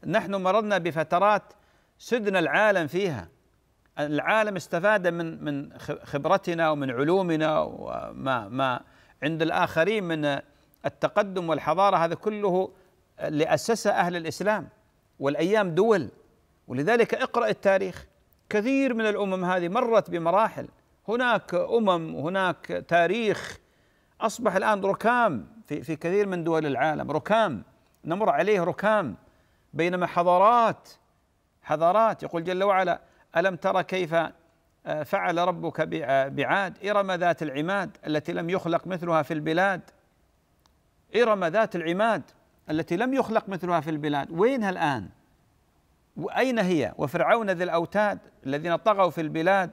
نحن مررنا بفترات سدنا العالم فيها. العالم استفاد من من خبرتنا ومن علومنا وما ما عند الآخرين من التقدم والحضارة. هذا كله اللي أسسه أهل الإسلام والأيام دول. ولذلك اقرأ التاريخ. كثير من الأمم هذه مرت بمراحل. هناك أمم هناك تاريخ. أصبح الآن ركام. في في كثير من دول العالم. ركام نمر عليه ركام بينما حضارات حضارات يقول جل وعلا ألم ترى كيف آه، فعل ربك بعاد؟ إرم ذات العماد التي لم يخلق مثلها في البلاد. إرم ذات العماد التي لم يخلق مثلها في البلاد. وينها الآن وأين هي؟ وفرعون ذي الأوتاد الذين طغوا في البلاد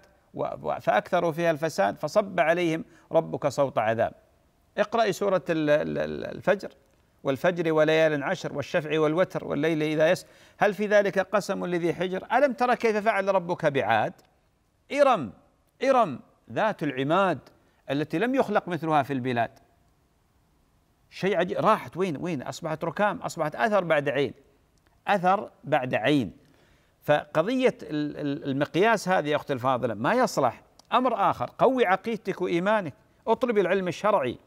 فأكثروا فيها الفساد فصب عليهم ربك صوت عذاب. اقرأي سورة الفجر والفجر وليال عشر والشفع والوتر والليل إذا يس هل في ذلك قسم لذي حجر؟ ألم ترى كيف فعل ربك بعاد؟ إرم إرم ذات العماد التي لم يخلق مثلها في البلاد. شيء عجيب. راحت. وين؟ وين؟ أصبحت ركام أصبحت أثر بعد عين. أثر بعد عين. فقضية المقياس هذه يا أختي الفاضلة ما يصلح. أمر آخر. قوي عقيدتك وإيمانك. اطلبي العلم الشرعي.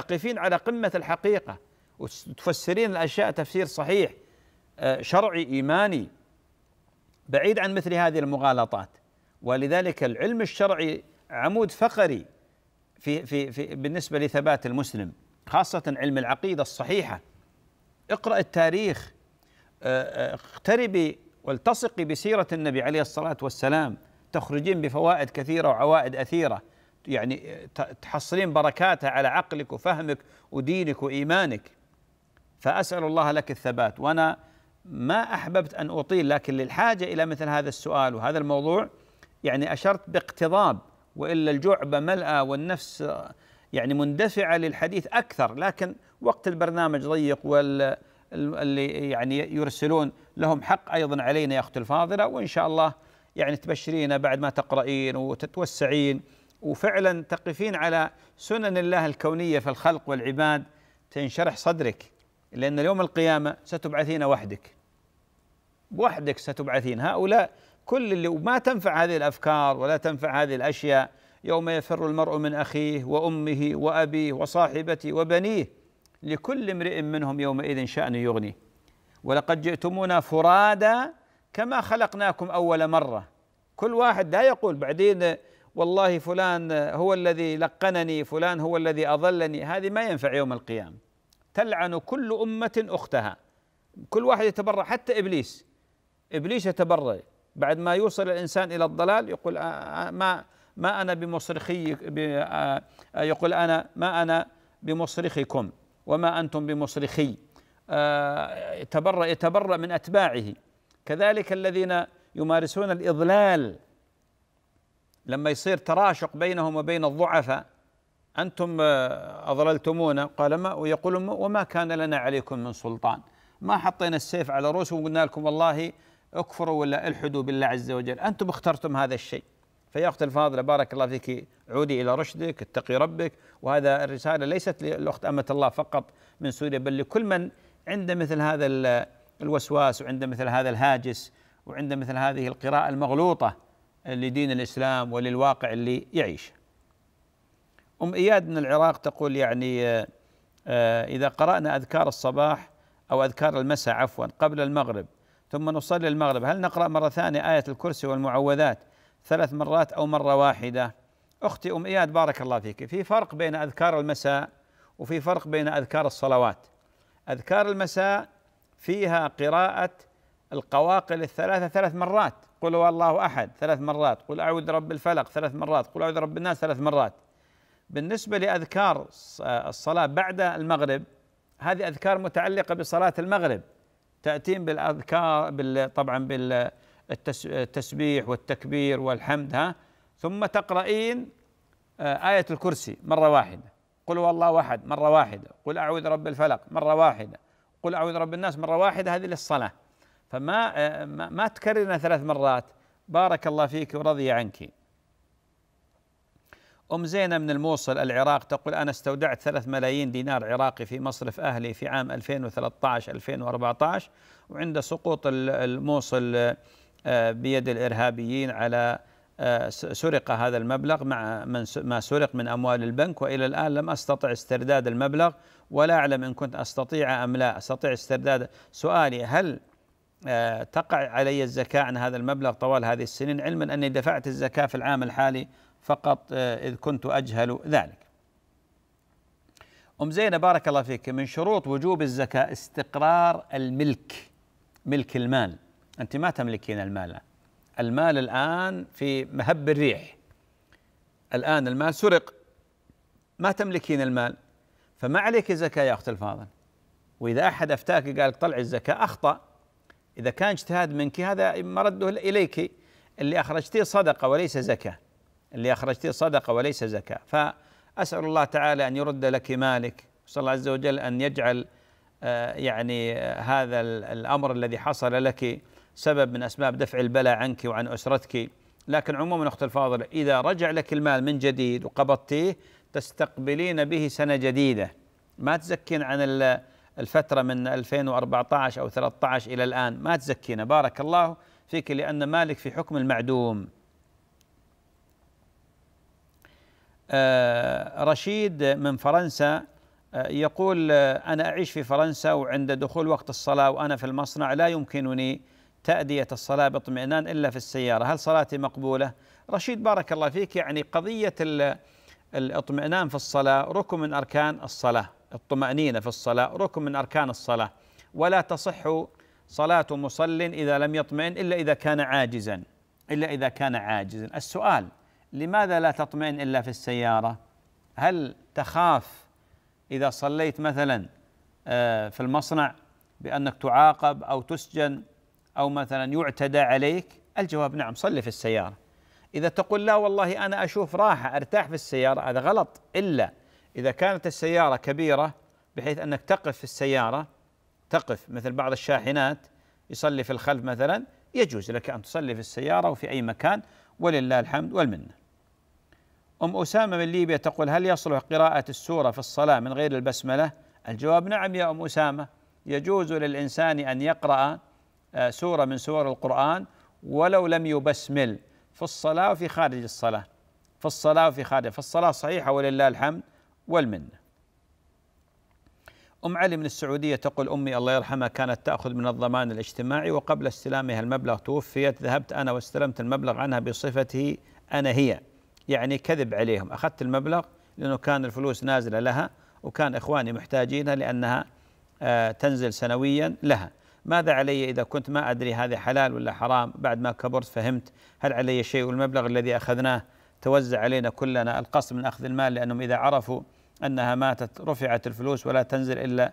تقفين على قمة الحقيقة وتفسرين الأشياء تفسير صحيح آه، شرعي إيماني بعيد عن مثل هذه المغالطات. ولذلك العلم الشرعي عمود فقري في في في بالنسبة لثبات المسلم خاصة علم العقيدة الصحيحة. اقرأ التاريخ آه، آه، اقتربي والتصقي بسيرة النبي عليه الصلاة والسلام تخرجين بفوائد كثيرة وعوائد أثيرة. يعني تحصلين بركاتها على عقلك وفهمك ودينك وإيمانك. فأسأل الله لك الثبات. وأنا ما أحببت أن أطيل لكن للحاجة إلى مثل هذا السؤال وهذا الموضوع يعني أشرت باقتضاب وإلا الجعبة ملأى والنفس يعني مندفعة للحديث أكثر. لكن وقت البرنامج ضيق وال اللي يعني يرسلون لهم حق أيضا علينا يا أختي الفاضلة وإن شاء الله يعني تبشرينا بعد ما تقرأين وتتوسعين وفعلا تقفين على سنن الله الكونية في الخلق والعباد تنشرح صدرك لأن يوم القيامة ستبعثين وحدك. وحدك ستبعثين. هؤلاء كل اللي وما تنفع هذه الأفكار ولا تنفع هذه الأشياء. يوم يفر المرء من أخيه وأمه وأبيه وصاحبته وبنيه لكل امرئ منهم يومئذ شأن يغني. ولقد جئتمونا فرادا كما خلقناكم أول مرة. كل واحد لا يقول بعدين والله فلان هو الذي لقنني فلان هو الذي أضلني. هذه ما ينفع يوم القيامة. تلعن كل أمة أختها. كل واحد يتبرع حتى إبليس. إبليس يتبرع. بعد ما يوصل الإنسان إلى الضلال يقول ما ما أنا بمصرخي يقول أنا ما أنا بمصرخكم وما أنتم بمصرخي. يتبرأ يتبرأ من أتباعه. كذلك الذين يمارسون الإضلال. لما يصير تراشق بينهم وبين الضعفاء أنتم أضللتمونا؟ قال ما ويقولون وما كان لنا عليكم من سلطان. ما حطينا السيف على رؤوسهم وقلنا لكم والله اكفروا ولا الحدوا بالله عز وجل. أنتم اخترتم هذا الشيء. فيا أختي الفاضله بارك الله فيك عودي إلى رشدك اتقي ربك. وهذا الرسالة ليست لأخت أمة الله فقط من سوريا بل لكل من عنده مثل هذا الوسواس وعنده مثل هذا الهاجس وعنده مثل هذه القراءة المغلوطة. لدين الإسلام وللواقع اللي يعيشه. أم إياد من العراق تقول يعني آه، إذا قرأنا أذكار الصباح أو أذكار المساء عفوا قبل المغرب ثم نصلي المغرب هل نقرأ مرة ثانية آية الكرسي والمعوذات ثلاث مرات أو مرة واحدة؟ أختي أم إياد بارك الله فيك في فرق بين أذكار المساء وفي فرق بين أذكار الصلوات. أذكار المساء فيها قراءة القواقل الثلاثة ثلاث مرات قل هو الله أحد ثلاث مرات قل أعوذ برب الفلق ثلاث مرات قل أعوذ برب الناس ثلاث مرات. بالنسبة لأذكار الصلاة بعد المغرب هذه أذكار متعلقة بصلاة المغرب. تأتين بالأذكار بال طبعا بالتسبيح والتكبير والحمد ها؟ ثم تقرأين آه، آية الكرسي مرة واحدة. قل هو الله أحد مرة واحدة. قل أعوذ برب الفلق مرة واحدة. قل أعوذ برب الناس مرة واحدة هذه للصلاة. فما آه، ما تكررنا ثلاث مرات. بارك الله فيك ورضي عنك. أم زينة من الموصل العراق تقول أنا استودعت ثلاث ملايين دينار عراقي في مصرف أهلي في عام 2013 2014 وعند سقوط الموصل آه، بيد الإرهابيين على آه، سرق هذا المبلغ مع من ما سرق من أموال البنك وإلى الآن لم أستطع استرداد المبلغ ولا أعلم إن كنت أستطيع أم لا. أستطيع استرداد سؤالي هل تقع علي الزكاة عن هذا المبلغ طوال هذه السنين علما أني دفعت الزكاة في العام الحالي فقط إذ كنت أجهل ذلك. أم زينة بارك الله فيك. من شروط وجوب الزكاة استقرار الملك ملك المال. أنت ما تملكين المال المال الآن في مهب الريح. الآن المال سرق. ما تملكين المال. فما عليك زكاة يا أخت الفاضل. وإذا أحد أفتاك قال طلع الزكاة أخطأ. إذا كان اجتهاد منك هذا مرده إليك. اللي أخرجتيه صدقة وليس زكاة. اللي أخرجتيه صدقة وليس زكاة. فأسأل الله تعالى أن يرد لك مالك. صلى الله عز وجل أن يجعل آه، يعني آه، هذا الأمر الذي حصل لك سبب من أسباب دفع البلاء عنك وعن أسرتك. لكن عموما اخت الفاضله إذا رجع لك المال من جديد وقبضتيه تستقبلين به سنة جديدة. ما تزكين عن الفترة من 2014 أو 13 إلى الآن. ما تزكينا. بارك الله فيك لأن مالك في حكم المعدوم. آه رشيد من فرنسا آه يقول آه أنا أعيش في فرنسا وعند دخول وقت الصلاة وأنا في المصنع لا يمكنني تأدية الصلاة باطمئنان إلا في السيارة. هل صلاتي مقبولة؟ رشيد بارك الله فيك. يعني قضية الاطمئنان في الصلاة ركن من أركان الصلاة. الطمأنينة في الصلاة ركن من أركان الصلاة. ولا تصح صلاة مصل إذا لم يطمئن إلا إذا كان عاجزا إلا إذا كان عاجزا. السؤال لماذا لا تطمئن إلا في السيارة؟ هل تخاف إذا صليت مثلا آه، في المصنع بأنك تعاقب أو تسجن أو مثلا يعتدى عليك؟ الجواب نعم صلي في السيارة. إذا تقول لا والله أنا أشوف راحة أرتاح في السيارة هذا غلط. إلا إذا كانت السيارة كبيرة بحيث أنك تقف في السيارة تقف مثل بعض الشاحنات يصلي في الخلف مثلا يجوز لك أن تصلي في السيارة وفي أي مكان ولله الحمد والمنة. أم أسامة من ليبيا تقول هل يصلح قراءة السورة في الصلاة من غير البسملة؟ الجواب نعم يا أم أسامة. يجوز للإنسان أن يقرأ آه، سورة من سور القرآن ولو لم يبسمل في الصلاة وفي خارج الصلاة. في الصلاة وفي خارج فالصلاة صحيحة ولله الحمد. والمنة أم علي من السعودية تقول أمي الله يرحمها كانت تأخذ من الضمان الاجتماعي وقبل استلامها المبلغ. توفيت ذهبت أنا واستلمت المبلغ عنها بصفته أنا هي. يعني كذب عليهم. أخذت المبلغ لأنه كان الفلوس نازلة لها وكان إخواني محتاجينها لأنها آه، تنزل سنويا لها. ماذا علي إذا كنت ما أدري هذا حلال ولا حرام؟ بعد ما كبرت فهمت. هل علي شيء؟ والمبلغ الذي أخذناه توزع علينا كلنا القصد من أخذ المال لأنهم إذا عرفوا أنها ماتت رفعت الفلوس ولا تنزل إلا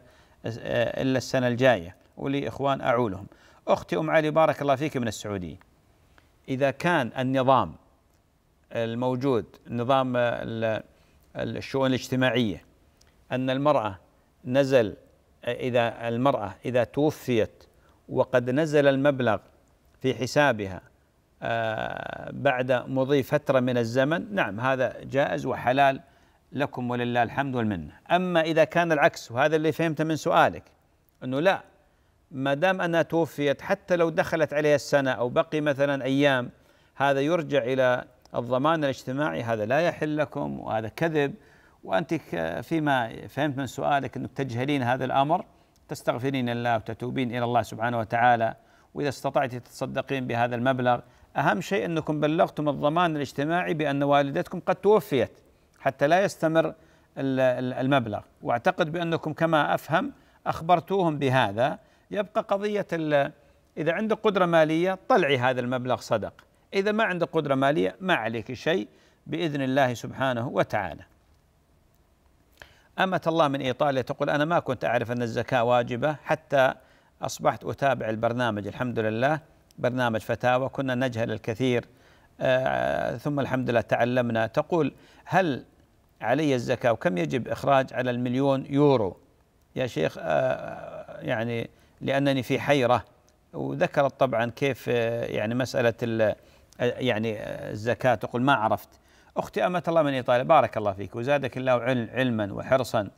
إلا السنة الجاية. ولي إخوان أعولهم. أختي أم علي بارك الله فيك من السعودية. إذا كان النظام الموجود نظام الشؤون الاجتماعية أن المرأة نزل إذا المرأة إذا توفيت وقد نزل المبلغ في حسابها آه، بعد مضي فترة من الزمن نعم هذا جائز وحلال لكم ولله الحمد والمنة. أما إذا كان العكس وهذا اللي فهمته من سؤالك أنه لا ما دام أنها توفيت حتى لو دخلت عليها السنة أو بقي مثلا أيام هذا يرجع إلى الضمان الاجتماعي هذا لا يحل لكم وهذا كذب. وأنت فيما فهمت من سؤالك أنك تجهلين هذا الأمر تستغفرين الله وتتوبين إلى الله سبحانه وتعالى وإذا استطعت تتصدقين بهذا المبلغ. أهم شيء أنكم بلغتم الضمان الاجتماعي بأن والدتكم قد توفيت. حتى لا يستمر المبلغ. واعتقد بأنكم كما أفهم أخبرتوهم بهذا. يبقى قضية إذا عندك قدرة مالية طلعي هذا المبلغ صدق. إذا ما عندك قدرة مالية ما عليك شيء بإذن الله سبحانه وتعالى. أمة الله من إيطاليا تقول أنا ما كنت أعرف أن الزكاة واجبة حتى أصبحت أتابع البرنامج. الحمد لله برنامج فتاوى كنا نجهل الكثير. آه ثم الحمد لله تعلمنا. تقول هل علي الزكاة وكم يجب إخراج على المليون يورو؟ يا شيخ آه يعني لأنني في حيرة. وذكرت طبعا كيف آه يعني مسألة آه، يعني الزكاة. تقول ما عرفت. أختي أمة الله من إيطاليا بارك الله فيك وزادك الله علما وحرصا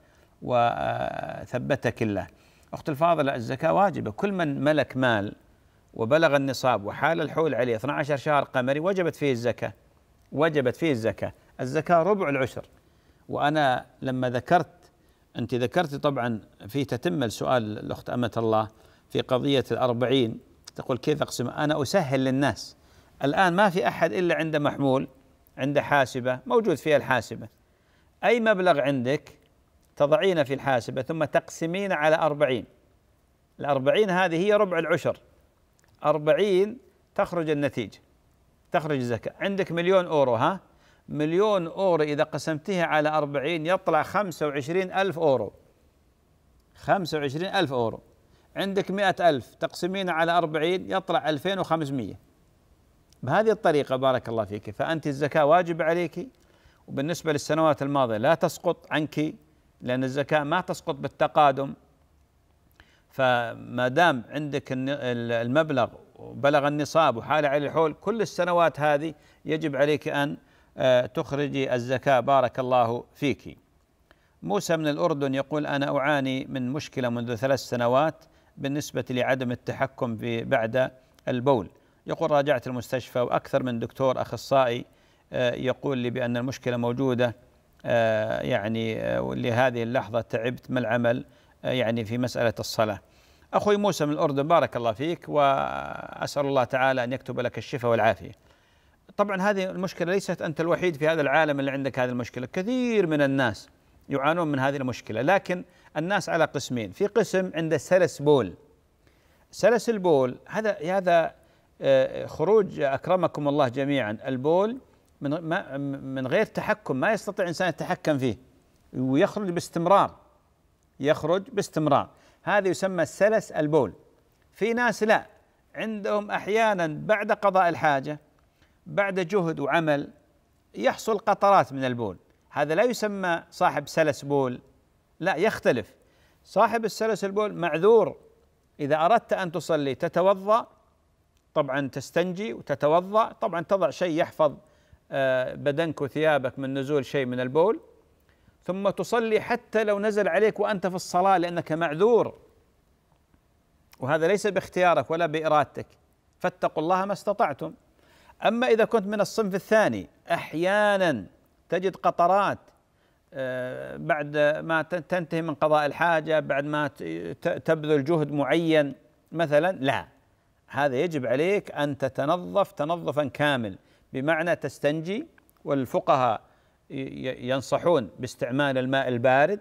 وثبتك الله. أخت الفاضلة الزكاة واجبة. كل من ملك مال وبلغ النصاب وحال الحول عليه 12 شهر قمري وجبت فيه الزكاة. وجبت فيه الزكاة. الزكاة ربع العشر. وأنا لما ذكرت أنت ذكرت طبعا في تتم السؤال الأخت أمة الله في قضية الأربعين تقول كيف أقسم؟ أنا أسهل للناس. الآن ما في أحد إلا عنده محمول عنده حاسبة موجود فيها الحاسبة. أي مبلغ عندك تضعين في الحاسبة ثم تقسمين على أربعين؟ الأربعين هذه هي ربع العشر. أربعين تخرج النتيجة تخرج الزكاة. عندك مليون أورو ها؟ مليون أورو إذا قسمتها على أربعين يطلع خمسة وعشرين ألف أورو. خمسة وعشرين ألف أورو. عندك مئة ألف تقسمين على أربعين يطلع ألفين وخمسمية. بهذه الطريقة بارك الله فيك. فأنت الزكاة واجب عليك وبالنسبة للسنوات الماضية لا تسقط عنك لأن الزكاة ما تسقط بالتقادم. فما دام عندك المبلغ بلغ النصاب وحال عليه الحول كل السنوات هذه يجب عليك أن تخرجي الزكاة بارك الله فيك موسى من الأردن يقول أنا أعاني من مشكلة منذ ثلاث سنوات بالنسبة لعدم التحكم بعد البول يقول راجعت المستشفى وأكثر من دكتور أخصائي آه، يقول لي بأن المشكلة موجودة آه، يعني آه، لهذه اللحظة تعبت ما العمل يعني في مسألة الصلاة. أخوي موسى من الأردن بارك الله فيك وأسأل الله تعالى أن يكتب لك الشفاء والعافية. طبعا هذه المشكلة ليست أنت الوحيد في هذا العالم اللي عندك هذه المشكلة، كثير من الناس يعانون من هذه المشكلة، لكن الناس على قسمين، في قسم عنده سلس بول. سلس البول هذا هذا آه، خروج أكرمكم الله جميعا. البول من من غير تحكم ما يستطيع إنسان يتحكم فيه. ويخرج باستمرار. يخرج باستمرار. هذا يسمى سلس البول. في ناس لا. عندهم أحيانا بعد قضاء الحاجة بعد جهد وعمل يحصل قطرات من البول. هذا لا يسمى صاحب سلس بول. لا يختلف. صاحب السلس البول معذور. إذا أردت أن تصلي تتوضأ طبعا تستنجي وتتوضأ. طبعا تضع شيء يحفظ آه، بدنك وثيابك من نزول شيء من البول. ثم تصلي حتى لو نزل عليك وأنت في الصلاة لأنك معذور. وهذا ليس باختيارك ولا بإرادتك. فاتقوا الله ما استطعتم. أما إذا كنت من الصنف الثاني أحيانا تجد قطرات آه، بعد ما تنتهي من قضاء الحاجة بعد ما تبذل جهد معين مثلا لا. هذا يجب عليك أن تتنظف تنظفا كامل بمعنى تستنجي والفقهاء ينصحون باستعمال الماء البارد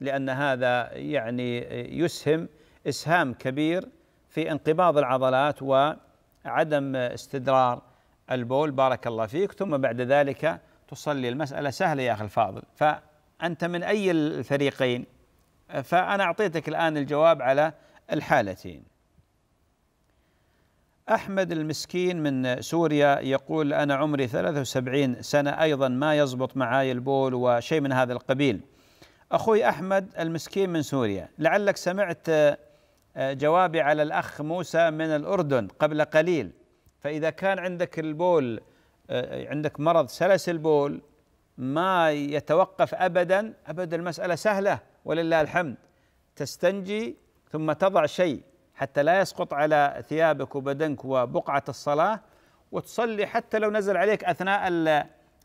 لأن هذا يعني يسهم إسهام كبير في انقباض العضلات وعدم استدرار البول بارك الله فيك. ثم بعد ذلك تصلي. المسألة سهلة يا أخي الفاضل. فأنت من أي الفريقين؟ فأنا أعطيتك الآن الجواب على الحالتين. أحمد المسكين من سوريا يقول أنا عمري 73 سنة أيضا ما يزبط معاي البول وشيء من هذا القبيل. أخوي أحمد المسكين من سوريا لعلك سمعت جوابي على الأخ موسى من الأردن قبل قليل. فإذا كان عندك البول آه، عندك مرض سلس البول ما يتوقف أبدا أبدا المسألة سهلة ولله الحمد. تستنجي ثم تضع شيء حتى لا يسقط على ثيابك وبدنك وبقعة الصلاة وتصلي حتى لو نزل عليك أثناء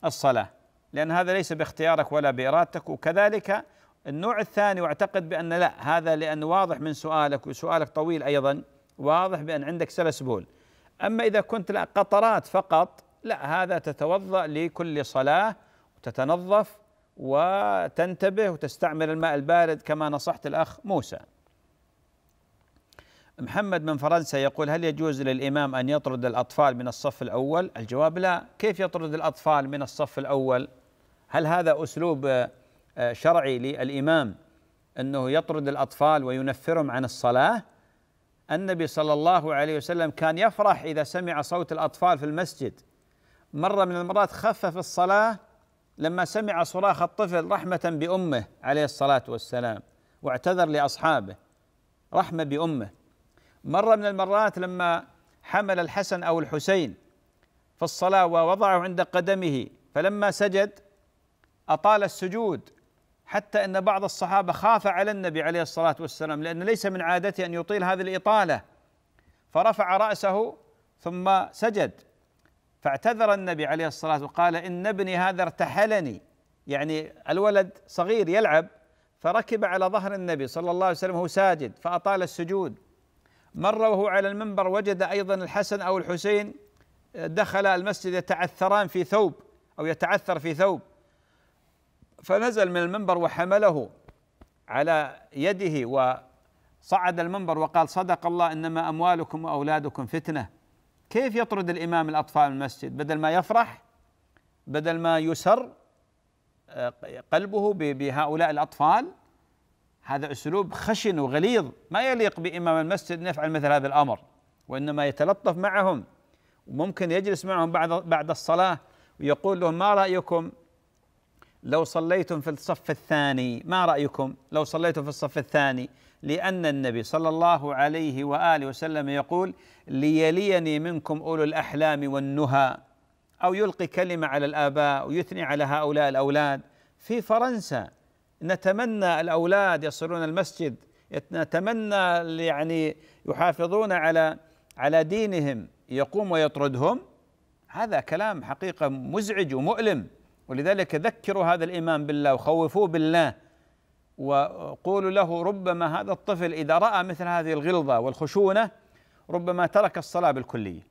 الصلاة. لأن هذا ليس باختيارك ولا بإرادتك. وكذلك النوع الثاني واعتقد بأن لا هذا لأن واضح من سؤالك وسؤالك طويل أيضا واضح بأن عندك سلس بول. أما إذا كنت لا قطرات فقط لا هذا تتوضأ لكل صلاة وتتنظف وتنتبه وتستعمل الماء البارد كما نصحت الأخ موسى. محمد من فرنسا يقول هل يجوز للإمام أن يطرد الأطفال من الصف الأول؟ الجواب لا. كيف يطرد الأطفال من الصف الأول؟ هل هذا أسلوب آه، شرعي للإمام أنه يطرد الأطفال وينفرهم عن الصلاة؟ النبي صلى الله عليه وسلم كان يفرح إذا سمع صوت الأطفال في المسجد. مرة من المرات خفف الصلاة لما سمع صراخ الطفل رحمة بأمه عليه الصلاة والسلام واعتذر لأصحابه رحمة بأمه. مرة من المرات لما حمل الحسن أو الحسين في الصلاة ووضعه عند قدمه فلما سجد أطال السجود حتى أن بعض الصحابة خاف على النبي عليه الصلاة والسلام لأن ليس من عادته أن يطيل هذه الإطالة. فرفع رأسه ثم سجد. فاعتذر النبي عليه الصلاة وقال إن ابني هذا ارتحلني. يعني الولد صغير يلعب فركب على ظهر النبي صلى الله عليه وسلم وهو ساجد فأطال السجود. مر وهو على المنبر وجد أيضا الحسن أو الحسين دخل المسجد يتعثران في ثوب أو يتعثر في ثوب. فنزل من المنبر وحمله على يده وصعد المنبر وقال صدق الله إنما أموالكم وأولادكم فتنة. كيف يطرد الإمام الأطفال من المسجد؟ بدل ما يفرح بدل ما يسر آه، قلبه بهؤلاء الأطفال هذا أسلوب خشن وغليظ. ما يليق بإمام المسجد أن يفعل مثل هذا الأمر وإنما يتلطف معهم وممكن يجلس معهم بعد بعد الصلاة ويقول لهم ما رأيكم؟ لو صليتم في الصف الثاني ما رأيكم؟ لو صليتم في الصف الثاني لأن النبي صلى الله عليه وآله وسلم يقول ليليني منكم أولو الأحلام والنهى. أو يلقي كلمة على الآباء ويثني على هؤلاء الأولاد. في فرنسا نتمنى الأولاد يصلون المسجد نتمنى يعني يحافظون على على دينهم يقوم ويطردهم. هذا كلام حقيقة مزعج ومؤلم. ولذلك ذكروا هذا الإمام بالله وخوفوه بالله وقولوا له ربما هذا الطفل إذا رأى مثل هذه الغلظة والخشونة ربما ترك الصلاة بالكلية.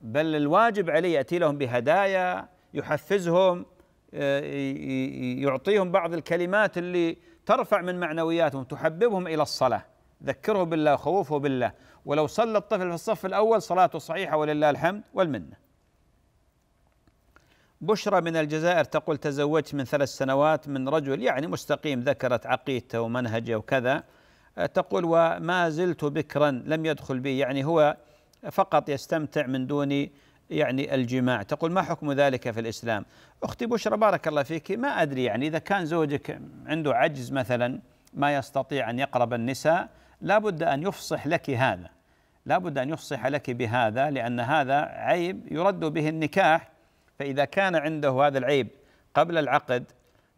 بل الواجب عليه يأتي لهم بهدايا يحفزهم يعطيهم بعض الكلمات اللي ترفع من معنوياتهم تحببهم إلى الصلاة. ذكره بالله خوفه بالله. ولو صلى الطفل في الصف الأول صلاته صحيحة ولله الحمد والمنة. بشرى من الجزائر تقول تزوجت من ثلاث سنوات من رجل يعني مستقيم ذكرت عقيدته ومنهجه وكذا. تقول وما زلت بكرا لم يدخل بي يعني هو فقط يستمتع من دون يعني الجماع. تقول ما حكم ذلك في الإسلام؟ أختي بشرى بارك الله فيك ما أدري يعني إذا كان زوجك عنده عجز مثلا ما يستطيع أن يقرب النساء لابد أن يفصح لك هذا. لابد أن يفصح لك بهذا لأن هذا عيب يرد به النكاح فإذا كان عنده هذا العيب قبل العقد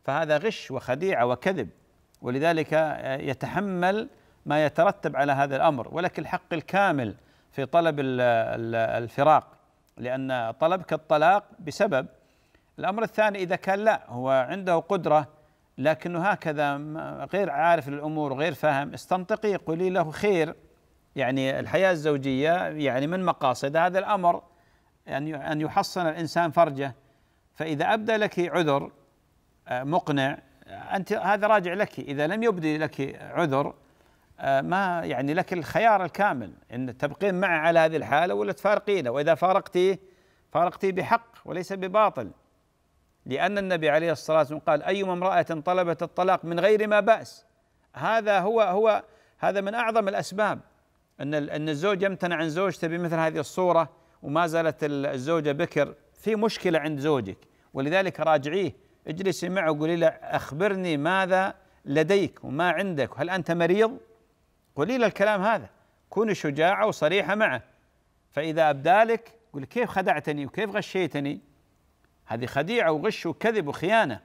فهذا غش وخديعة وكذب. ولذلك يتحمل ما يترتب على هذا الأمر. ولك الحق الكامل في طلب الفراق. لأن طلبك الطلاق بسبب الأمر الثاني إذا كان لا هو عنده قدرة لكنه هكذا غير عارف الأمور وغير فاهم استنطقي قولي له خير. يعني الحياة الزوجية يعني من مقاصد هذا الأمر؟ أن أن يحصن الإنسان فرجه. فإذا أبدى لك عذر آه، مقنع أنت هذا راجع لك. إذا لم يبدي لك عذر آه، ما يعني لك الخيار الكامل. إن تبقين معه على هذه الحالة ولا تفارقينه. وإذا فارقتيه فارقتيه بحق وليس بباطل. لأن النبي عليه الصلاة والسلام قال أيما امرأة طلبت الطلاق من غير ما بأس. هذا هو هو هذا من أعظم الأسباب. إن إن الزوج يمتنع عن زوجته بمثل هذه الصورة. وما زالت الزوجة بكر في مشكلة عند زوجك. ولذلك راجعيه اجلسي معه وقولي له أخبرني ماذا لديك وما عندك. هل أنت مريض؟ قولي له الكلام هذا. كوني شجاعة وصريحة معه. فإذا ابدالك قول كيف خدعتني وكيف غشيتني؟ هذه خديعة وغش وكذب وخيانة.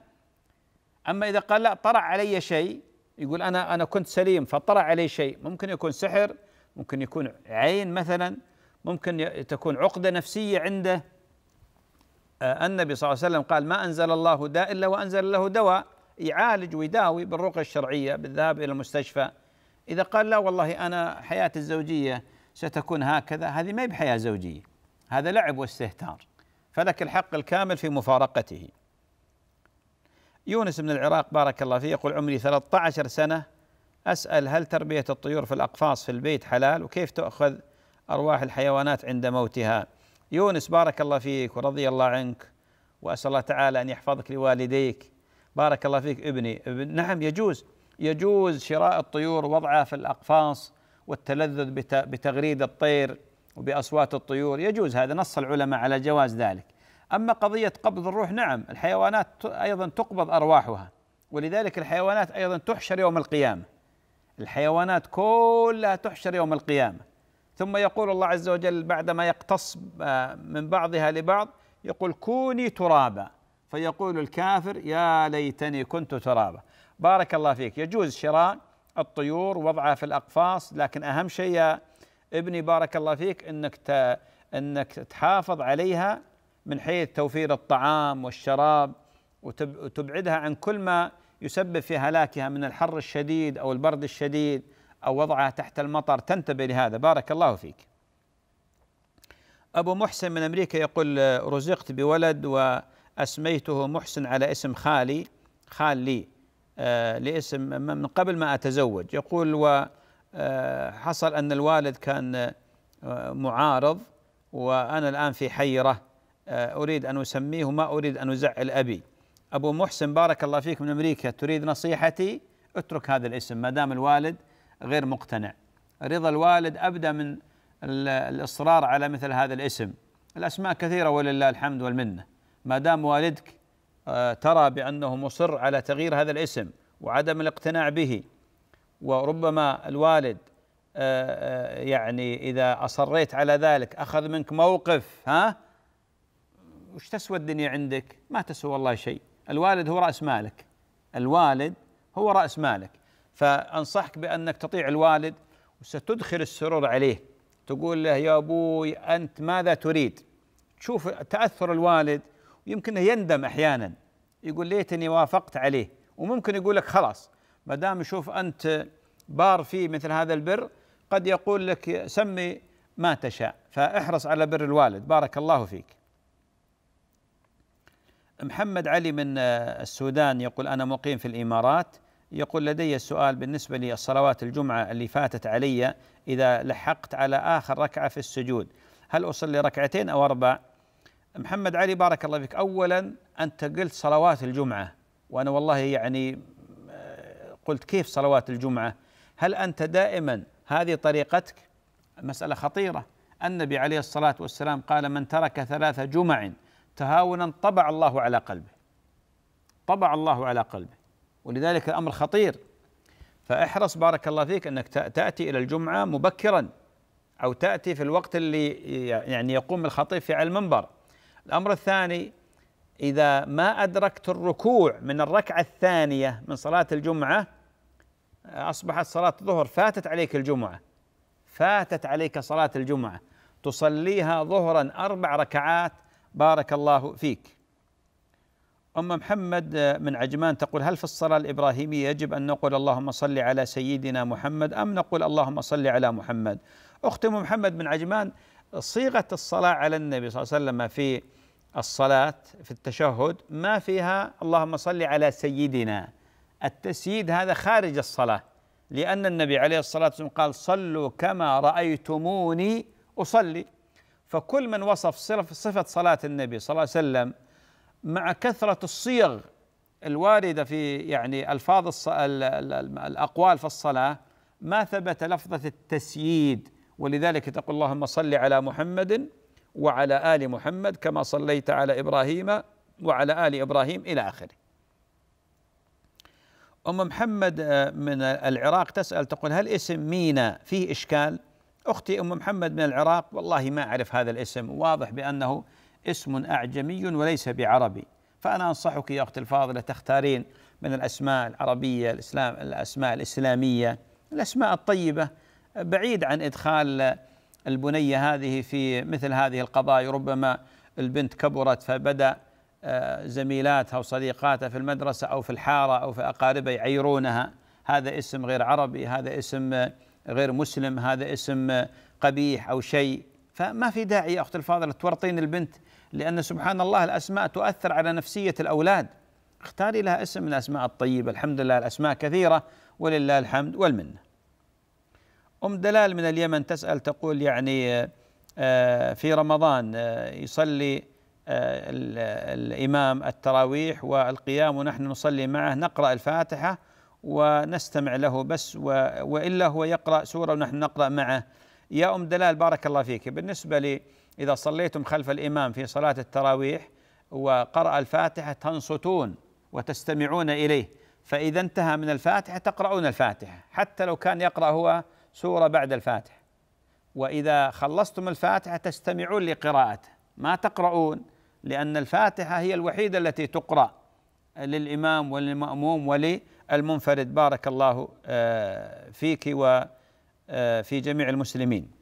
أما إذا قال لا طرع علي شيء يقول أنا أنا كنت سليم فطرع علي شيء. ممكن يكون سحر ممكن يكون عين مثلا. ممكن تكون عقدة نفسية عنده آه، النبي صلى الله عليه وسلم قال ما أنزل الله داء إلا وأنزل له دواء يعالج ويداوي بالرقيه الشرعية بالذهاب إلى المستشفى. إذا قال لا والله أنا حياتي الزوجية ستكون هكذا هذه ما هي بحياة زوجية هذا لعب واستهتار فلك الحق الكامل في مفارقته. يونس من العراق بارك الله فيه يقول عمري 13 سنة أسأل هل تربية الطيور في الأقفاص في البيت حلال وكيف تؤخذ أرواح الحيوانات عند موتها. يونس بارك الله فيك ورضي الله عنك وأسأل الله تعالى أن يحفظك لوالديك. بارك الله فيك ابني. نعم يجوز. يجوز شراء الطيور ووضعها في الأقفاص والتلذذ بتغريد الطير وبأصوات الطيور. يجوز هذا نص العلماء على جواز ذلك. أما قضية قبض الروح نعم الحيوانات أيضا تقبض أرواحها ولذلك الحيوانات أيضا تحشر يوم القيامة. الحيوانات كلها تحشر يوم القيامة. ثم يقول الله عز وجل بعدما يقتص آه، من بعضها لبعض يقول كوني ترابا. فيقول الكافر يا ليتني كنت ترابا. بارك الله فيك. يجوز شراء الطيور وضعها في الأقفاص لكن أهم شيء يا ابني بارك الله فيك إنك إنك تحافظ عليها من حيث توفير الطعام والشراب وتبعدها عن كل ما يسبب في هلاكها من الحر الشديد أو البرد الشديد. أو وضعها تحت المطر تنتبه لهذا. بارك الله فيك. أبو محسن من أمريكا يقول رزقت بولد وأسميته محسن على اسم خالي خال لي آه لاسم من قبل ما أتزوج. يقول وحصل آه، أن الوالد كان آه معارض وأنا الآن في حيرة آه، أريد أن أسميه وما أريد أن أزعل أبي. أبو محسن بارك الله فيك من أمريكا تريد نصيحتي؟ اترك هذا الاسم ما دام الوالد غير مقتنع. رضا الوالد ابدا من الإصرار على مثل هذا الاسم. الأسماء كثيرة ولله الحمد والمنة. ما دام والدك آه، ترى بأنه مصر على تغيير هذا الاسم وعدم الاقتناع به وربما الوالد آه، يعني إذا أصريت على ذلك أخذ منك موقف ها؟ وش تسوى الدنيا عندك؟ ما تسوى والله شيء. الوالد هو رأس مالك. الوالد هو رأس مالك. فأنصحك بأنك تطيع الوالد وستدخل السرور عليه. تقول له يا أبوي أنت ماذا تريد؟ تشوف تأثر الوالد ويمكن يندم أحيانا. يقول ليتني وافقت عليه. وممكن يقول لك خلاص ما دام يشوف أنت بار فيه مثل هذا البر قد يقول لك سمي ما تشاء. فاحرص على بر الوالد. بارك الله فيك. محمد علي من السودان يقول أنا مقيم في الإمارات. يقول لدي السؤال بالنسبة للصلوات الجمعة اللي فاتت علي إذا لحقت على آخر ركعة في السجود هل أصلي ركعتين أو أربع؟ محمد علي بارك الله فيك. أولا أنت قلت صلوات الجمعة وأنا والله يعني آه، قلت كيف صلوات الجمعة؟ هل أنت دائما هذه طريقتك؟ مسألة خطيرة. النبي عليه الصلاة والسلام قال من ترك ثلاث جمع تهاونا طبع الله على قلبه. طبع الله على قلبه. ولذلك الأمر خطير. فاحرص بارك الله فيك أنك تأتي إلى الجمعة مبكرا أو تأتي في الوقت اللي يعني يقوم الخطيب في على المنبر. الأمر الثاني إذا ما أدركت الركوع من الركعة الثانية من صلاة الجمعة أصبحت صلاة الظهر فاتت عليك الجمعة. فاتت عليك صلاة الجمعة. تصليها ظهرا أربع ركعات بارك الله فيك. أم محمد من عجمان تقول هل في الصلاة الإبراهيمية يجب أن نقول اللهم صل على سيدنا محمد أم نقول اللهم صل على محمد؟ أختي محمد من عجمان صيغة الصلاة على النبي صلى الله عليه وسلم في الصلاة في التشهد ما فيها اللهم صل على سيدنا. التسييد هذا خارج الصلاة لأن النبي عليه الصلاة والسلام قال صلوا كما رأيتموني أصلي. فكل من وصف صفة صلاة النبي صلى الله عليه وسلم مع كثرة الصيغ الواردة في يعني ألفاظ. الأقوال في الصلاة ما ثبت لفظة التسييد ولذلك تقول اللهم صل على محمد وعلى آل محمد كما صليت على إبراهيم وعلى آل إبراهيم إلى آخره أم محمد آه، من العراق تسأل تقول هل اسم مينا فيه إشكال أختي أم محمد من العراق والله ما أعرف هذا الاسم واضح بأنه اسم أعجمي وليس بعربي. فأنا أنصحك يا أختي الفاضلة تختارين من الأسماء العربية الإسلام الأسماء الإسلامية الأسماء الطيبة. بعيد عن إدخال البنية هذه في مثل هذه القضايا ربما البنت كبرت فبدأ آه، زميلاتها وصديقاتها في المدرسة أو في الحارة أو في أقاربها يعيرونها. هذا اسم غير عربي هذا اسم غير مسلم هذا اسم قبيح أو شيء. فما في داعي يا أخت الفاضلة تورطين البنت لأن سبحان الله الأسماء تؤثر على نفسية الأولاد. اختاري لها اسم من الأسماء الطيبة. الحمد لله الأسماء كثيرة ولله الحمد والمنة. أم دلال من اليمن تسأل تقول يعني آه، في رمضان آه، يصلي آه، الإمام التراويح والقيام ونحن نصلي معه نقرأ الفاتحة ونستمع له بس وإلا هو يقرأ سورة ونحن نقرأ معه. يا أم دلال بارك الله فيك. بالنسبة لي إذا صليتم خلف الإمام في صلاة التراويح وقرأ الفاتحة تنصتون وتستمعون إليه فإذا انتهى من الفاتحة تقرؤون الفاتحة حتى لو كان يقرأ هو سورة بعد الفاتحة. وإذا خلصتم الفاتحة تستمعون لقراءته. ما تقرؤون لأن الفاتحة هي الوحيدة التي تقرأ للإمام وللمأموم وللمنفرد. بارك الله آه، فيك وفي آه، جميع المسلمين.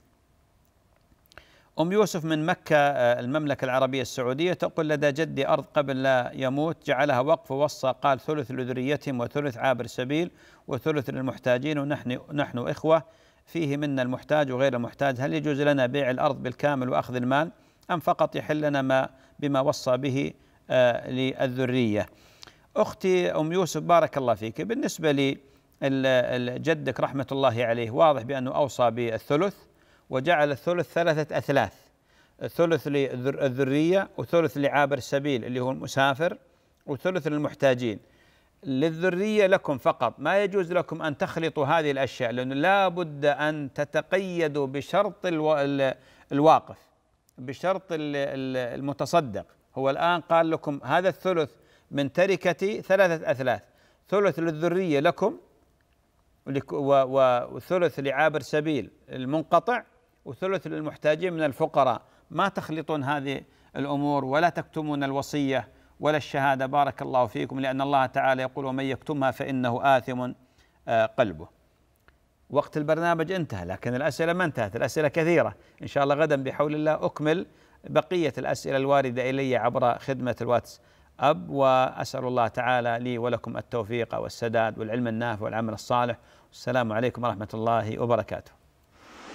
أم يوسف من مكة آه، المملكة العربية السعودية تقول لدى جدي أرض قبل لا يموت جعلها وقف ووصى قال ثلث لذريتهم وثلث عابر سبيل وثلث للمحتاجين ونحن نحن إخوة فيه منا المحتاج وغير المحتاج. هل يجوز لنا بيع الأرض بالكامل وأخذ المال أم فقط يحل لنا ما بما وصى به آه، للذرية؟ أختي أم يوسف بارك الله فيك. بالنسبة لي جدك رحمة الله عليه واضح بأنه أوصى بالثلث. وجعل الثلث ثلاثة أثلاث. ثلث للذرية وثلث لعابر السبيل اللي هو المسافر وثلث للمحتاجين. للذرية لكم فقط. ما يجوز لكم أن تخلطوا هذه الأشياء لأنه لا بد أن تتقيدوا بشرط الواقف بشرط المتصدق. هو الآن قال لكم هذا الثلث من تركتي ثلاثة أثلاث. ثلث للذرية لكم وثلث لعابر سبيل المنقطع وثلث للمحتاجين من الفقراء. ما تخلطون هذه الأمور ولا تكتمون الوصية ولا الشهادة. بارك الله فيكم لأن الله تعالى يقول ومن يكتمها فإنه آثم آه، قلبه. وقت البرنامج انتهى لكن الأسئلة ما انتهت، الأسئلة كثيرة، إن شاء الله غدا بحول الله أكمل بقية الأسئلة الواردة إلي عبر خدمة الواتس أب. وأسأل الله تعالى لي ولكم التوفيق والسداد والعلم النافع والعمل الصالح. والسلام عليكم ورحمة الله وبركاته.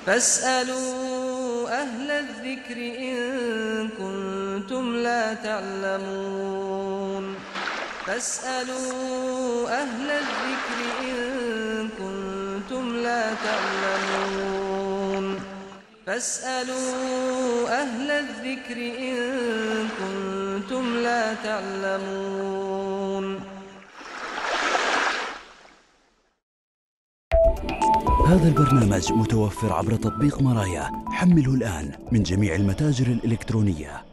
فاسألوا أهل الذكر إن كنتم لا تعلمون. فاسألوا أهل الذكر إن كنتم لا تعلمون. فاسألوا أهل الذكر إن كنتم لا تعلمون. هذا البرنامج متوفر عبر تطبيق مرايا. حمله الآن من جميع المتاجر الإلكترونية.